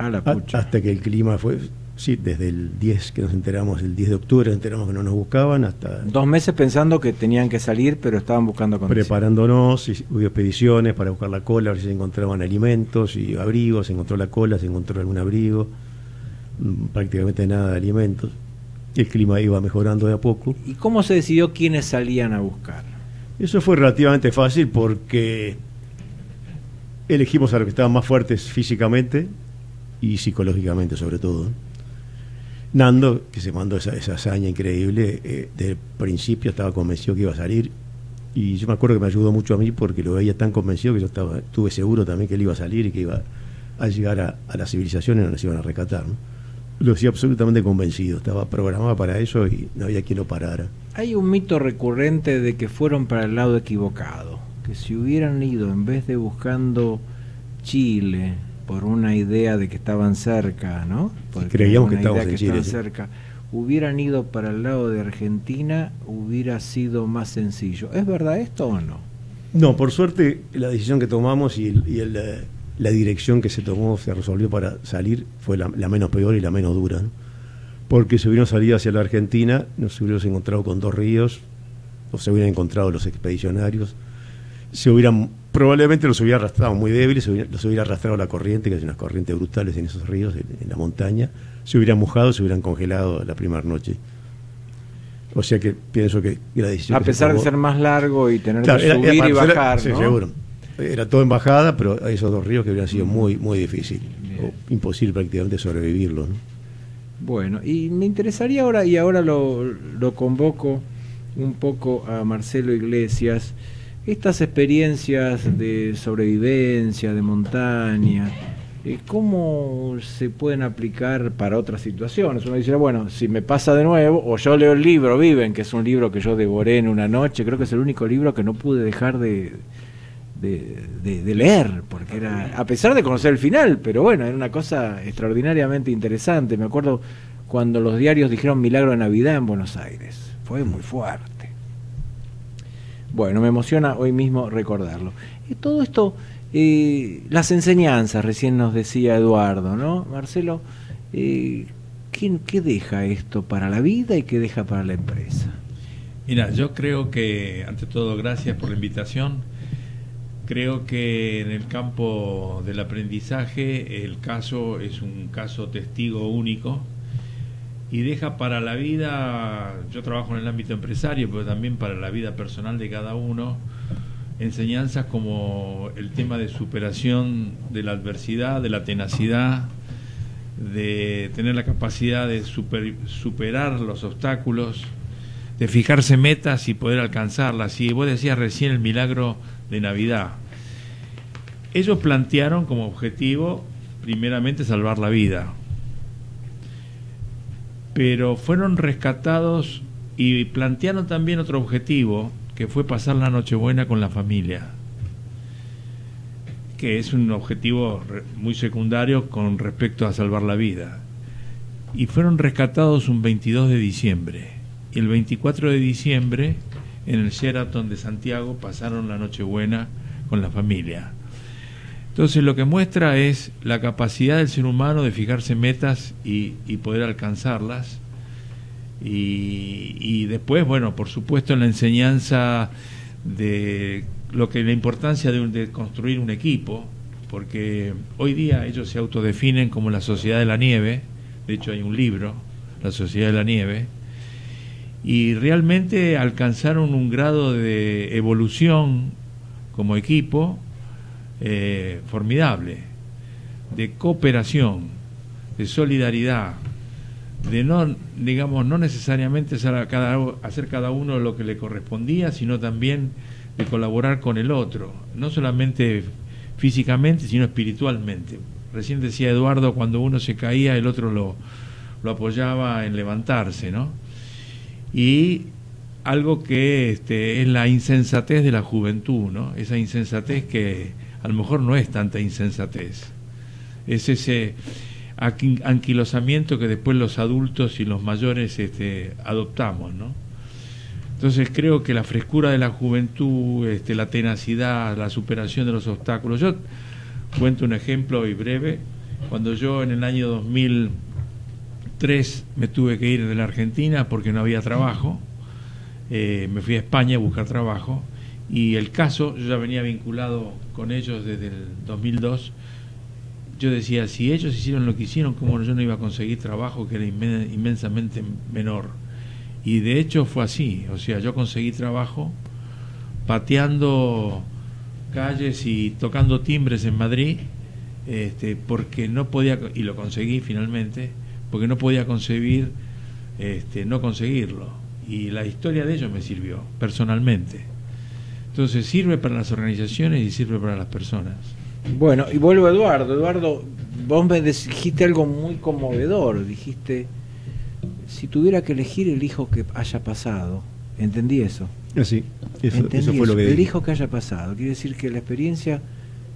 Ah, la A- pucha. hasta que el clima fue, sí, desde el 10 que nos enteramos, el 10 de octubre nos enteramos que no nos buscaban, hasta Dos meses pensando que tenían que salir, pero estaban buscando condiciones. preparándonos, y hubo expediciones para buscar la cola, a ver si se encontraban alimentos y abrigos, se encontró la cola, se encontró algún abrigo, mm, prácticamente nada de alimentos. El clima iba mejorando de a poco. ¿Y cómo se decidió quiénes salían a buscar? Eso fue relativamente fácil porque elegimos a los que estaban más fuertes físicamente y psicológicamente sobre todo. Nando, que se mandó esa, esa hazaña increíble, eh, desde principio estaba convencido que iba a salir y yo me acuerdo que me ayudó mucho a mí porque lo veía tan convencido que yo estaba, estuve seguro también que él iba a salir y que iba a llegar a, la civilización y no nos iban a rescatar. Lo hacía absolutamente convencido, estaba programado para eso y no había quien lo parara. Hay un mito recurrente de que fueron para el lado equivocado, que si hubieran ido en vez de buscando Chile por una idea de que estaban cerca, ¿no? Porque creíamos que estábamos Chile, sí. cerca, hubieran ido para el lado de Argentina, hubiera sido más sencillo. ¿Es verdad esto o no? No, por suerte la decisión que tomamos y, el- y el, eh, la dirección que se tomó, se resolvió para salir, fue la, la menos peor y la menos dura. ¿no? Porque si hubiéramos salido hacia la Argentina, nos hubiéramos encontrado con dos ríos, o se hubieran encontrado los expedicionarios, se hubieran, probablemente los hubiera arrastrado muy débiles, los hubiera arrastrado la corriente, que hay unas corrientes brutales en esos ríos, en, en la montaña, se hubieran mojado, se hubieran congelado la primera noche. O sea que pienso que la decisión A se pesar de ser más largo y tener Claro, que era- subir era y bajar, sí, ¿no? seguro. Era todo en bajada, pero hay esos dos ríos que hubieran sido muy, muy difícil, o imposible prácticamente sobrevivirlo. ¿no? Bueno, y me interesaría ahora, y ahora lo, lo convoco un poco a Marcelo Iglesias, estas experiencias de sobrevivencia, de montaña, eh, ¿cómo se pueden aplicar para otras situaciones? Uno dice, bueno, si me pasa de nuevo, o yo leo el libro Viven, que es un libro que yo devoré en una noche, creo que es el único libro que no pude dejar de, de, de- de leer, porque era, a pesar de conocer el final, pero bueno, era una cosa extraordinariamente interesante. Me acuerdo cuando los diarios dijeron Milagro de Navidad en Buenos Aires. fue muy fuerte. Bueno, me emociona hoy mismo recordarlo. Y todo esto, eh, las enseñanzas, recién nos decía Eduardo, ¿no? Marcelo, eh, ¿qué, qué deja esto para la vida y qué deja para la empresa? Mira, yo creo que, ante todo, gracias por la invitación. Creo que en el campo del aprendizaje el caso es un caso testigo único y deja para la vida, yo trabajo en el ámbito empresario, pero también para la vida personal de cada uno, enseñanzas como el tema de superación de la adversidad, de la tenacidad, de tener la capacidad de super- superar los obstáculos, de fijarse metas y poder alcanzarlas. Y vos decías recién el milagro de Navidad. Ellos plantearon como objetivo, primeramente, salvar la vida. Pero fueron rescatados y plantearon también otro objetivo, que fue pasar la Nochebuena con la familia. Que es un objetivo muy secundario con respecto a salvar la vida. Y fueron rescatados un 22 de diciembre. Y el 24 de diciembre, en el Sheraton de Santiago, pasaron la Nochebuena con la familia. Entonces lo que muestra es la capacidad del ser humano de fijarse metas y, poder alcanzarlas. Y, después, bueno, por supuesto la enseñanza de lo que la importancia de, de construir un equipo, porque hoy día ellos se autodefinen como la sociedad de la nieve, de hecho hay un libro, La sociedad de la nieve, y realmente alcanzaron un grado de evolución como equipo eh, formidable, de cooperación, de solidaridad, de no, digamos, no necesariamente hacer cada uno lo que le correspondía, sino también de colaborar con el otro, no solamente físicamente, sino espiritualmente. Recién decía Eduardo, cuando uno se caía, el otro lo, lo apoyaba en levantarse, ¿no? Y algo que este, es la insensatez de la juventud, ¿no? Esa insensatez que a lo mejor no es tanta insensatez. Es ese anquilosamiento que después los adultos y los mayores este, adoptamos, ¿no? Entonces creo que la frescura de la juventud, este, la tenacidad, la superación de los obstáculos. Yo cuento un ejemplo y breve. Cuando yo en el año 2003 me tuve que ir de la Argentina porque no había trabajo, eh, me fui a España a buscar trabajo y el caso, yo ya venía vinculado con ellos desde el 2002, yo decía, si ellos hicieron lo que hicieron, ¿cómo yo no iba a conseguir trabajo que era inmen- inmensamente menor? Y de hecho fue así, o sea, yo conseguí trabajo pateando calles y tocando timbres en Madrid, este, porque no podía, y lo conseguí finalmente, porque no podía concebir este, no conseguirlo. Y la historia de ellos me sirvió, personalmente. Entonces sirve para las organizaciones y sirve para las personas. Bueno, y vuelvo a Eduardo. Eduardo, vos me dijiste algo muy conmovedor. Dijiste, si tuviera que elegir el hijo que haya pasado, entendí eso. Sí, eso, Entendí eso fue lo que el hijo que haya pasado. Quiere decir que la experiencia...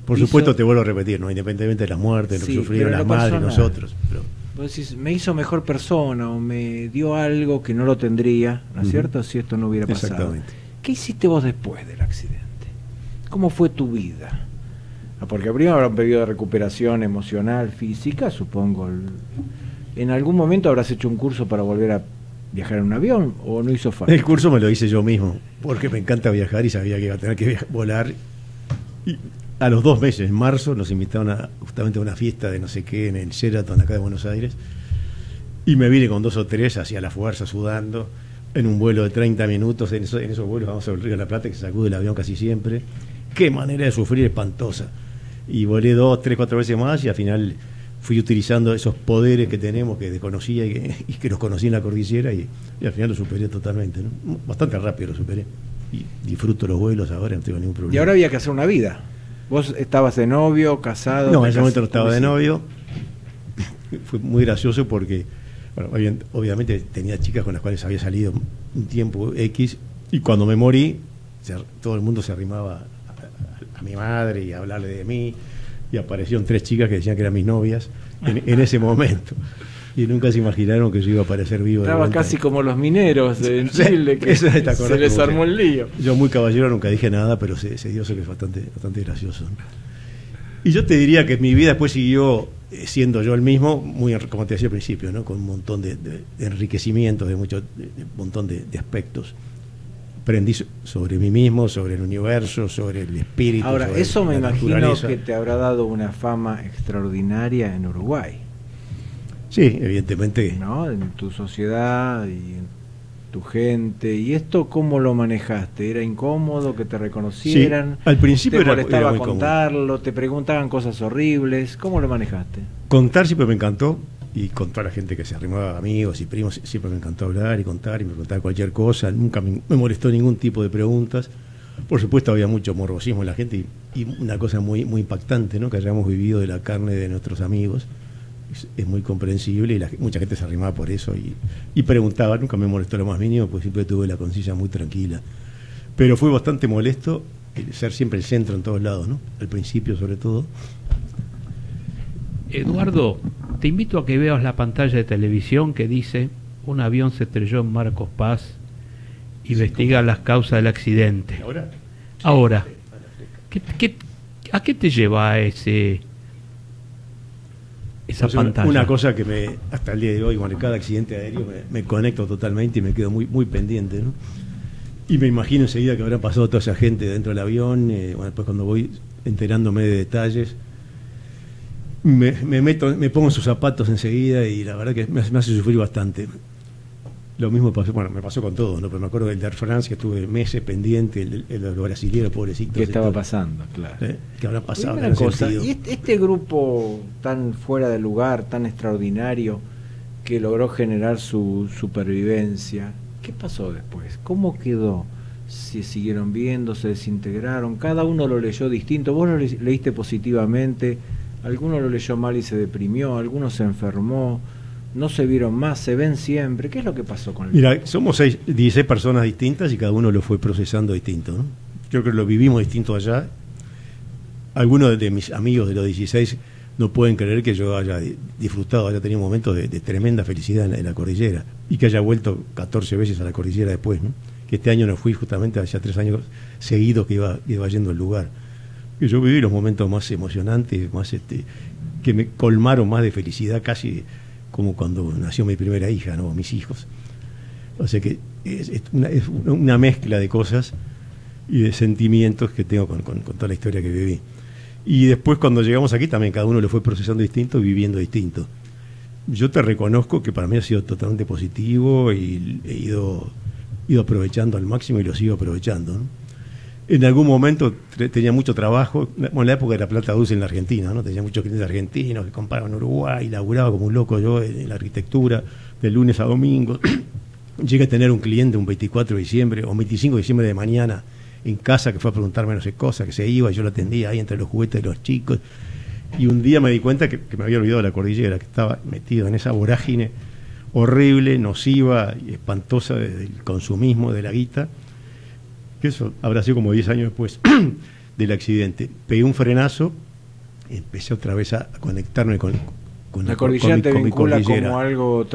Por hizo- supuesto, te vuelvo a repetir, ¿no? independientemente de la muerte, de lo Sí, que sufrieron las madres, nosotros. Pero Vos decís, me hizo mejor persona o me dio algo que no lo tendría, ¿no es cierto? Si esto no hubiera pasado. Exactamente. ¿Qué hiciste vos después del accidente? ¿Cómo fue tu vida? Ah, Porque primero habrá un periodo de recuperación emocional, física, supongo. ¿En algún momento habrás hecho un curso para volver a viajar en un avión o no hizo falta? El curso me lo hice yo mismo, porque me encanta viajar y sabía que iba a tener que volar. Y a los dos meses, en marzo, nos invitaron a, justamente a una fiesta de no sé qué en el Sheraton, acá de Buenos Aires. Y me vine con dos o tres hacia la fuerza, sudando, en un vuelo de 30 minutos. En, eso- en esos vuelos vamos al Río de la Plata, que se sacude el avión casi siempre. Qué manera de sufrir espantosa. Y volé dos, tres, cuatro veces más y al final fui utilizando esos poderes que tenemos que desconocía y que, y que los conocí en la cordillera y, y al final lo superé totalmente. ¿no? Bastante rápido lo superé. Y disfruto los vuelos ahora, no tengo ningún problema. Y ahora había que hacer una vida. ¿Vos estabas de novio, casado? No, en ese momento no estaba de ¿cómo novio. Fue muy gracioso porque, bueno, obviamente tenía chicas con las cuales había salido un tiempo X y cuando me morí, se- todo el mundo se arrimaba a, a- a mi madre y a hablarle de mí y aparecieron tres chicas que decían que eran mis novias en, en ese momento. Y nunca se imaginaron que yo iba a aparecer vivo. Estaba casi como los mineros en Chile, que se les armó el lío. Yo muy caballero nunca dije nada, pero se, se dio eso que es bastante, bastante gracioso. Y yo te diría que mi vida después siguió eh, siendo yo el mismo, muy como te decía al principio, ¿no? con un montón de, enriquecimientos, de mucho, de, de un montón de, aspectos. Aprendí so- sobre mí mismo, sobre el universo, sobre el espíritu. Ahora, sobre eso me imagino naturaleza. que te habrá dado una fama extraordinaria en Uruguay, Sí, evidentemente. ¿no? En tu sociedad y en tu gente. ¿Y esto cómo lo manejaste? ¿Era incómodo que te reconocieran? Sí, al principio ¿Te molestaba era contarlo? ¿Te preguntaban cosas horribles? ¿Cómo lo manejaste? Contar siempre me encantó y con toda la gente que se arrimaba, amigos y primos, siempre me encantó hablar y contar y me preguntaba cualquier cosa, nunca me, me molestó ningún tipo de preguntas. Por supuesto había mucho morbosismo en la gente y, y una cosa muy, muy impactante, ¿no? que hayamos vivido de la carne de nuestros amigos. Es, es muy comprensible y la, mucha gente se arrimaba por eso y, y preguntaba, nunca me molestó lo más mínimo, pues siempre tuve la conciencia muy tranquila. Pero fue bastante molesto el ser siempre el centro en todos lados, ¿no? Al principio sobre todo. Eduardo, te invito a que veas la pantalla de televisión que dice un avión se estrelló en Marcos Paz, investiga las causas del accidente. Ahora, Ahora, ¿qué, qué- a qué te lleva ese esa pantalla? Una cosa que me, hasta el día de hoy, con cada accidente aéreo, me, me conecto totalmente y me quedo muy, muy pendiente, ¿no? Y me imagino enseguida que habrá pasado toda esa gente dentro del avión, eh, bueno, después cuando voy enterándome de detalles, me, me meto, me pongo en sus zapatos enseguida y la verdad que me hace sufrir bastante. Lo mismo pasó, bueno, me pasó con todo, ¿no? Pero me acuerdo del de Air France, que estuve meses pendiente, el, el, el brasileño, pobrecito. ¿Qué estaba pasando? Claro. ¿Eh? ¿Qué habrá pasado? Dime ¿Qué una habrá cosa, sentido? y este, este grupo tan fuera de lugar, tan extraordinario, que logró generar su supervivencia, ¿qué pasó después? ¿Cómo quedó? ¿Se siguieron viendo? ¿Se desintegraron? Cada uno lo leyó distinto. Vos lo le- leíste positivamente, alguno lo leyó mal y se deprimió, alguno se enfermó, no se vieron más, se ven siempre. ¿Qué es lo que pasó con el Mira, somos seis, 16 personas distintas y cada uno lo fue procesando distinto. ¿no? Yo creo que lo vivimos distinto allá. Algunos de mis amigos de los 16 no pueden creer que yo haya di- disfrutado, haya tenido momentos de, de tremenda felicidad en la, cordillera y que haya vuelto 14 veces a la cordillera después. ¿no? Que este año no fui justamente, hacía tres años seguidos que iba, iba yendo al lugar. Y yo viví los momentos más emocionantes, más este, que me colmaron más de felicidad, casi como cuando nació mi primera hija, ¿no? mis hijos. O sea que es, es una, es una mezcla de cosas y de sentimientos que tengo con, con- con toda la historia que viví. Y después cuando llegamos aquí también cada uno lo fue procesando distinto y viviendo distinto. Yo te reconozco que para mí ha sido totalmente positivo y he ido, ido aprovechando al máximo y lo sigo aprovechando. ¿no? En algún momento tenía mucho trabajo, bueno, en la época de la plata dulce en la Argentina, ¿no? tenía muchos clientes argentinos que compraban Uruguay, laburaba como un loco yo en, la arquitectura, de lunes a domingo. Llegué a tener un cliente un 24 de diciembre o un 25 de diciembre de mañana en casa que fue a preguntarme no sé cosa, que se iba y yo lo atendía ahí entre los juguetes de los chicos. Y un día me di cuenta que, que me había olvidado de la cordillera, que estaba metido en esa vorágine horrible, nociva y espantosa de- del consumismo, de la guita, que eso habrá sido como 10 años después del accidente. Pegué un frenazo, empecé otra vez a conectarme con, con La cordillera te con mi vincula cordillera. como algo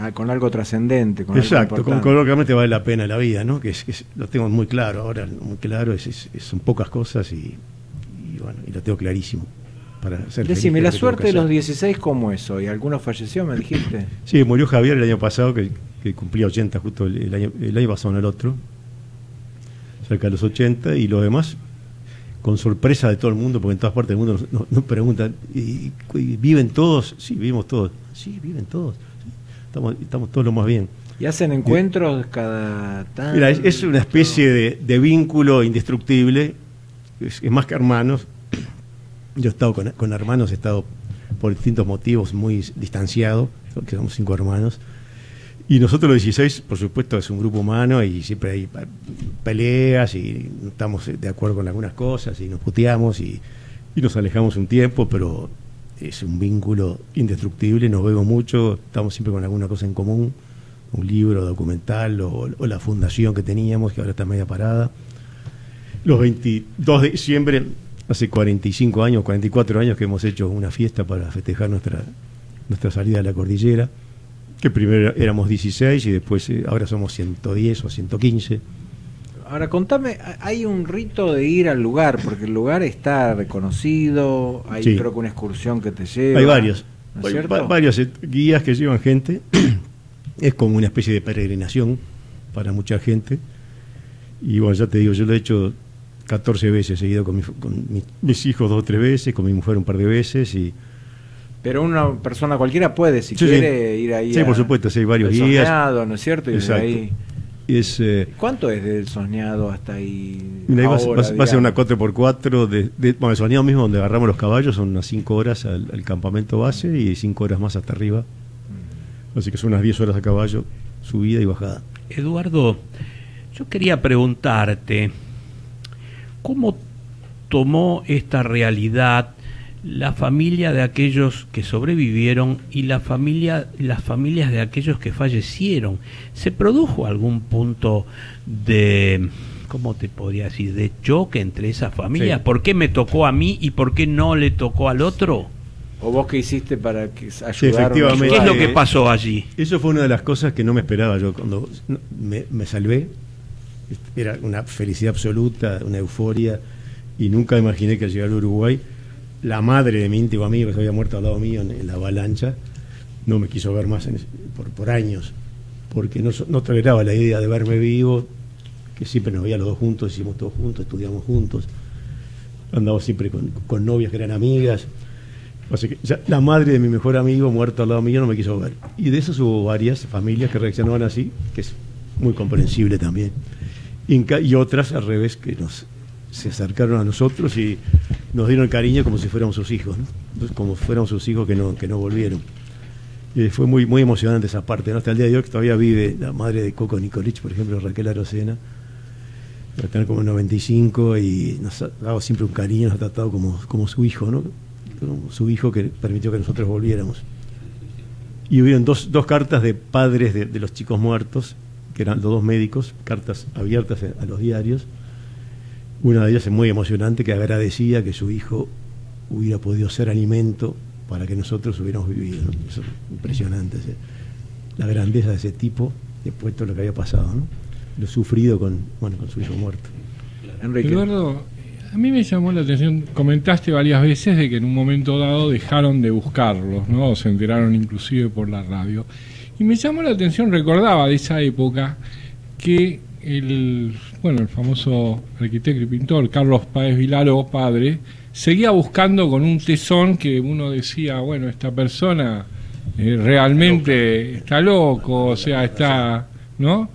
ah, con algo trascendente. algo Exacto, con, lo que realmente vale la pena la vida, ¿no? Que, es, que es- lo tengo muy claro ahora, muy claro, es, es- es- son pocas cosas y, y bueno, y lo tengo clarísimo. Para ser feliz, Decime, es la suerte de los hacer. 16, ¿cómo es hoy? ¿Alguno falleció, me dijiste? Sí, murió Javier el año pasado, que, que cumplía 80 justo el, el año, el año pasado, no el otro, cerca de los 80, y los demás, con sorpresa de todo el mundo, porque en todas partes del mundo nos, nos- nos preguntan, ¿y, y viven todos? Sí, vivimos todos. Sí, viven todos. sí. Estamos, estamos todos lo más bien. ¿Y hacen encuentros cada tanto? Mira, es, es una especie de, de vínculo indestructible, es, es más que hermanos. Yo he estado con, con hermanos, he estado por distintos motivos muy distanciado, que somos cinco hermanos. Y nosotros los 16, por supuesto, es un grupo humano y siempre hay peleas y no estamos de acuerdo con algunas cosas y nos puteamos y, y nos alejamos un tiempo, pero es un vínculo indestructible, nos vemos mucho, estamos siempre con alguna cosa en común, un libro, documental o, o la fundación que teníamos, que ahora está media parada. Los 22 de diciembre, hace 45 años, 44 años que hemos hecho una fiesta para festejar nuestra, nuestra salida a la cordillera. Que primero éramos 16 y después eh, ahora somos 110 o 115. Ahora contame, hay un rito de ir al lugar, porque el lugar está reconocido, hay Sí. creo que una excursión que te lleva. Hay varios, ¿no es hay cierto? va- varios eh, guías que llevan gente. es como una especie de peregrinación para mucha gente. Y bueno, ya te digo, yo lo he hecho 14 veces seguido con, mi- con mi- mis hijos dos o tres veces, con mi mujer un par de veces y Pero una persona cualquiera puede, si Sí, sí. quiere, ir ahí Sí, a- por supuesto, sí, hay varios guías. Soñado, ¿no es cierto? Y Exacto. ahí... es eh, ¿Cuánto es del soñado hasta ahí? Mira, ahí va, a- ahora, va a- va a ser una digamos? 4x4 de, de- bueno, el soñado mismo donde agarramos los caballos son unas 5 horas al, al campamento base y 5 horas más hasta arriba. Así que son unas 10 horas a caballo, subida y bajada. Eduardo, yo quería preguntarte, ¿cómo tomó esta realidad la familia de aquellos que sobrevivieron y la familia, las familias de aquellos que fallecieron? ¿Se produjo algún punto de, ¿cómo te podría decir?, de choque entre esas familias? Sí. ¿Por qué me tocó a mí y por qué no le tocó al otro? ¿O vos qué hiciste para que ayudar? efectivamente. ¿Qué es lo que pasó allí? Eso fue una de las cosas que no me esperaba yo cuando me, me salvé. Era una felicidad absoluta, una euforia, y nunca imaginé que al llegar a Uruguay, la madre de mi íntimo amigo que se había muerto al lado mío en, la avalancha, no me quiso ver más en por, años, porque no, toleraba la idea de verme vivo, que siempre nos veía los dos juntos, hicimos todos juntos, estudiamos juntos, andaba siempre con, novias que eran amigas. La madre de mi mejor amigo, muerto al lado mío, no me quiso ver. Y de esas hubo varias familias que reaccionaban así, que es muy comprensible también. Y, y otras al revés, que nos se acercaron a nosotros y nos dieron cariño como si fuéramos sus hijos, ¿no? Como fuéramos sus hijos que no, que no volvieron. Y fue muy, muy emocionante esa parte. ¿no? Hasta el día de hoy que todavía vive la madre de Coco Nicolich, por ejemplo, Raquel Arocena. Va a tener como 95 y nos ha dado siempre un cariño, nos ha tratado como, como su hijo, ¿no? Como su hijo que permitió que nosotros volviéramos. Y hubieron dos, dos cartas de padres de, de los chicos muertos, que eran los dos médicos, cartas abiertas a los diarios. Una de ellas es muy emocionante, que agradecía que su hijo hubiera podido ser alimento para que nosotros hubiéramos vivido. ¿no? Eso es impresionante. la grandeza de ese tipo, después de todo lo que había pasado, ¿no? Lo sufrido con, bueno, con su hijo muerto. Enrique. Eduardo, a mí me llamó la atención, comentaste varias veces de que en un momento dado dejaron de buscarlos, ¿no? O se enteraron inclusive por la radio. Y me llamó la atención, recordaba de esa época que el, bueno, el famoso arquitecto y pintor Carlos Páez Vilaro, padre, seguía buscando con un tesón que uno decía, bueno, esta persona eh, realmente está loco, o sea, está, ¿no?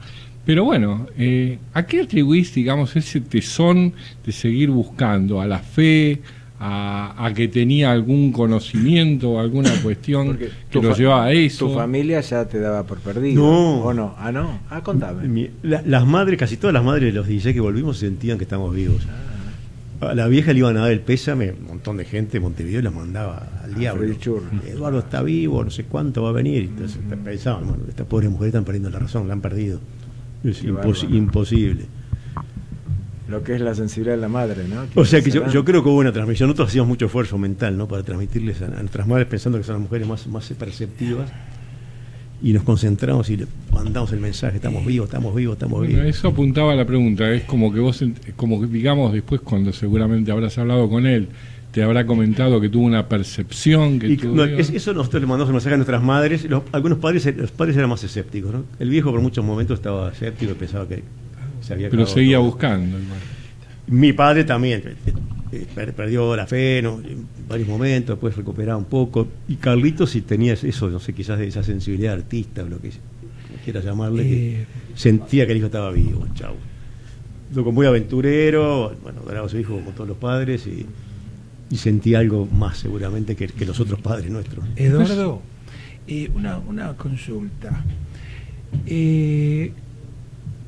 Pero bueno, eh, ¿a qué atribuís, digamos, ese tesón de seguir buscando? ¿A la fe? ¿A, a que tenía algún conocimiento, alguna cuestión Porque que lo llevaba a eso? Tu familia ya te daba por perdido. No. ¿O no? Ah, no. Ah, contame. Mi- la- las madres, casi todas las madres de los 16 que volvimos sentían que estábamos vivos. A la vieja le iban a dar el pésame, un montón de gente de Montevideo la mandaba al diablo. Eduardo está vivo, no sé cuánto va a venir. Entonces pensaban, bueno, estas pobres mujeres están perdiendo la razón, la han perdido. Es Qué impos- bárbaro. imposible. Lo que es la sensibilidad de la madre, ¿no? O sea que yo, creo que hubo una transmisión. Nosotros hacíamos mucho esfuerzo mental ¿no? para transmitirles a, a nuestras madres pensando que son las mujeres más, más perceptivas. Y nos concentramos y le mandamos el mensaje, estamos vivos, estamos vivos, estamos Bueno, vivos. eso apuntaba a la pregunta. Es como que vos, como que digamos después cuando seguramente habrás hablado con él, te habrá comentado que tuvo una percepción que Y tuvo- no, es- eso nosotros le mandamos el mensaje a nuestras madres. Los- algunos padres, los padres eran más escépticos. ¿no? El viejo por muchos momentos estaba escéptico y pensaba que se había pero seguía todo. buscando. igual. Mi padre también eh, eh, per- perdió la fe ¿no? en varios momentos, después recuperaba un poco. Y Carlitos sí tenía eso, no sé, quizás de esa sensibilidad artista o lo que como quiera llamarle, que Eh, sentía que el hijo estaba vivo, chau. Loco muy aventurero, bueno, adoraba a su hijo como todos los padres y, y sentía algo más seguramente que, que los otros padres nuestros. Eduardo, eh, una, una consulta. Eh,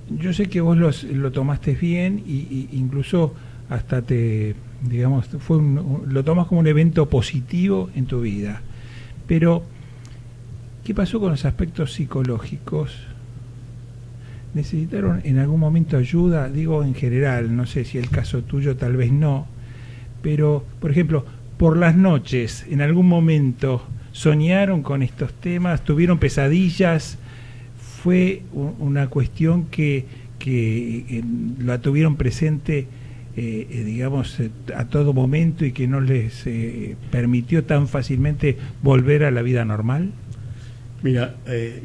yo sé que vos los- lo tomaste bien y, incluso hasta te, digamos, fue un- lo tomas como un evento positivo en tu vida. Pero, ¿qué pasó con los aspectos psicológicos? ¿Necesitaron en algún momento ayuda? Digo en general, no sé si el caso tuyo tal vez no, pero, por ejemplo, por las noches, en algún momento soñaron con estos temas, tuvieron pesadillas, fue una cuestión que, que eh, la tuvieron presente, eh, eh, digamos, a todo momento y que no les permitió tan fácilmente volver a la vida normal? Mira,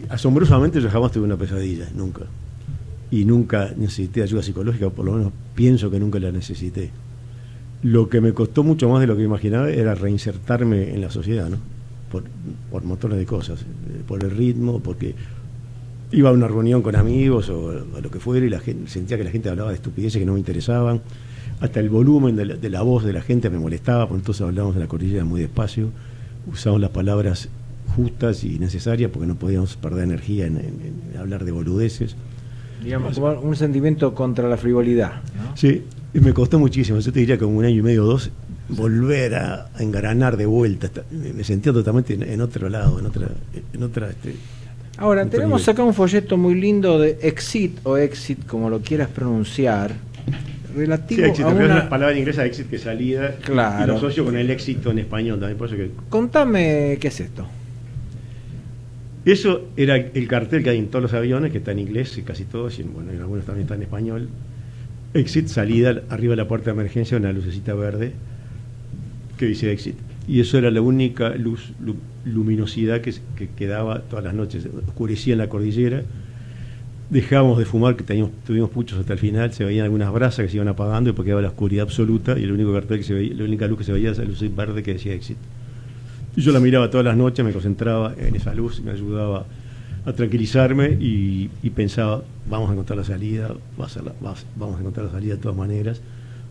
asombrosamente yo jamás tuve una pesadilla, nunca. Y nunca necesité ayuda psicológica, por lo menos pienso que nunca la necesité. Lo que me costó mucho más de lo que imaginaba era reinsertarme en la sociedad, ¿no? Por, por montones de cosas, por el ritmo, porque iba a una reunión con amigos o, o lo que fuera y la gente, sentía que la gente hablaba de estupideces que no me interesaban. Hasta el volumen de la, de la voz de la gente me molestaba, porque entonces hablábamos de la cordillera muy despacio, usábamos las palabras justas y necesarias porque no podíamos perder energía en, en- en hablar de boludeces. Digamos, como un sentimiento contra la frivolidad. ¿no? Sí, y me costó muchísimo, yo te diría como un año y medio o dos, volver a, a engrananar de vuelta. Me sentía totalmente en, en otro lado, en otra... En otra este, Ahora, otro tenemos nivel. acá un folleto muy lindo de Exit o Exit, como lo quieras pronunciar, Sí, relativo éxito, a pero es una... la palabra inglesa exit que salida Claro. y lo asocio con el éxito en español también, por eso que Contame qué es esto. Eso era el cartel que hay en todos los aviones, que está en inglés, y casi todos, y en, bueno, en algunos también está en español. Exit, salida, arriba de la puerta de emergencia, una lucecita verde que dice exit. Y eso era la única luz, lu- luminosidad que, quedaba todas las noches. Oscurecía en la cordillera, dejábamos de fumar, que teníamos, tuvimos muchos hasta el final, se veían algunas brasas que se iban apagando y porque quedaba la oscuridad absoluta, y el único cartel que se veía, la única luz que se veía era esa luz verde que decía exit. Y yo la miraba todas las noches, me concentraba en esa luz, me ayudaba a tranquilizarme y, pensaba, vamos a encontrar la salida, va a ser la- vas- vamos a encontrar la salida de todas maneras.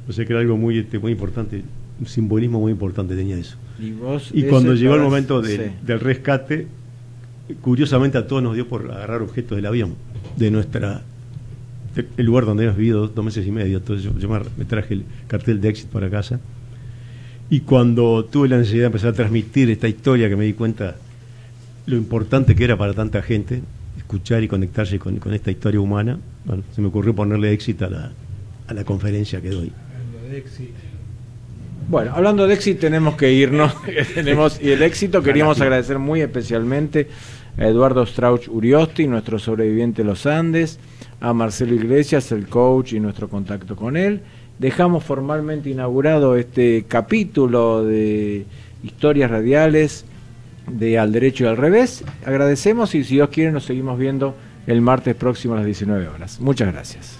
O sea que era algo muy, este, muy importante, un simbolismo muy importante tenía eso. Y, vos Y ese cuando llegó el momento de- sí. del rescate, curiosamente a todos nos dio por agarrar objetos del avión, de nuestra de- el lugar donde habíamos vivido dos meses y medio. Entonces yo, yo me, me traje el cartel de éxito para casa. Y cuando tuve la necesidad de empezar a transmitir esta historia, que me di cuenta lo importante que era para tanta gente, escuchar y conectarse con, con esta historia humana, bueno, se me ocurrió ponerle éxito a la, a la conferencia que doy. Bueno, hablando de éxito, tenemos que irnos. tenemos, y el éxito queríamos agradecer muy especialmente a Eduardo Strauch Uriosti, nuestro sobreviviente de los Andes, a Marcelo Iglesias, el coach y nuestro contacto con él. Dejamos formalmente inaugurado este capítulo de historias radiales de Al Derecho y al Revés. Agradecemos y si Dios quiere nos seguimos viendo el martes próximo a las 19 horas. Muchas gracias.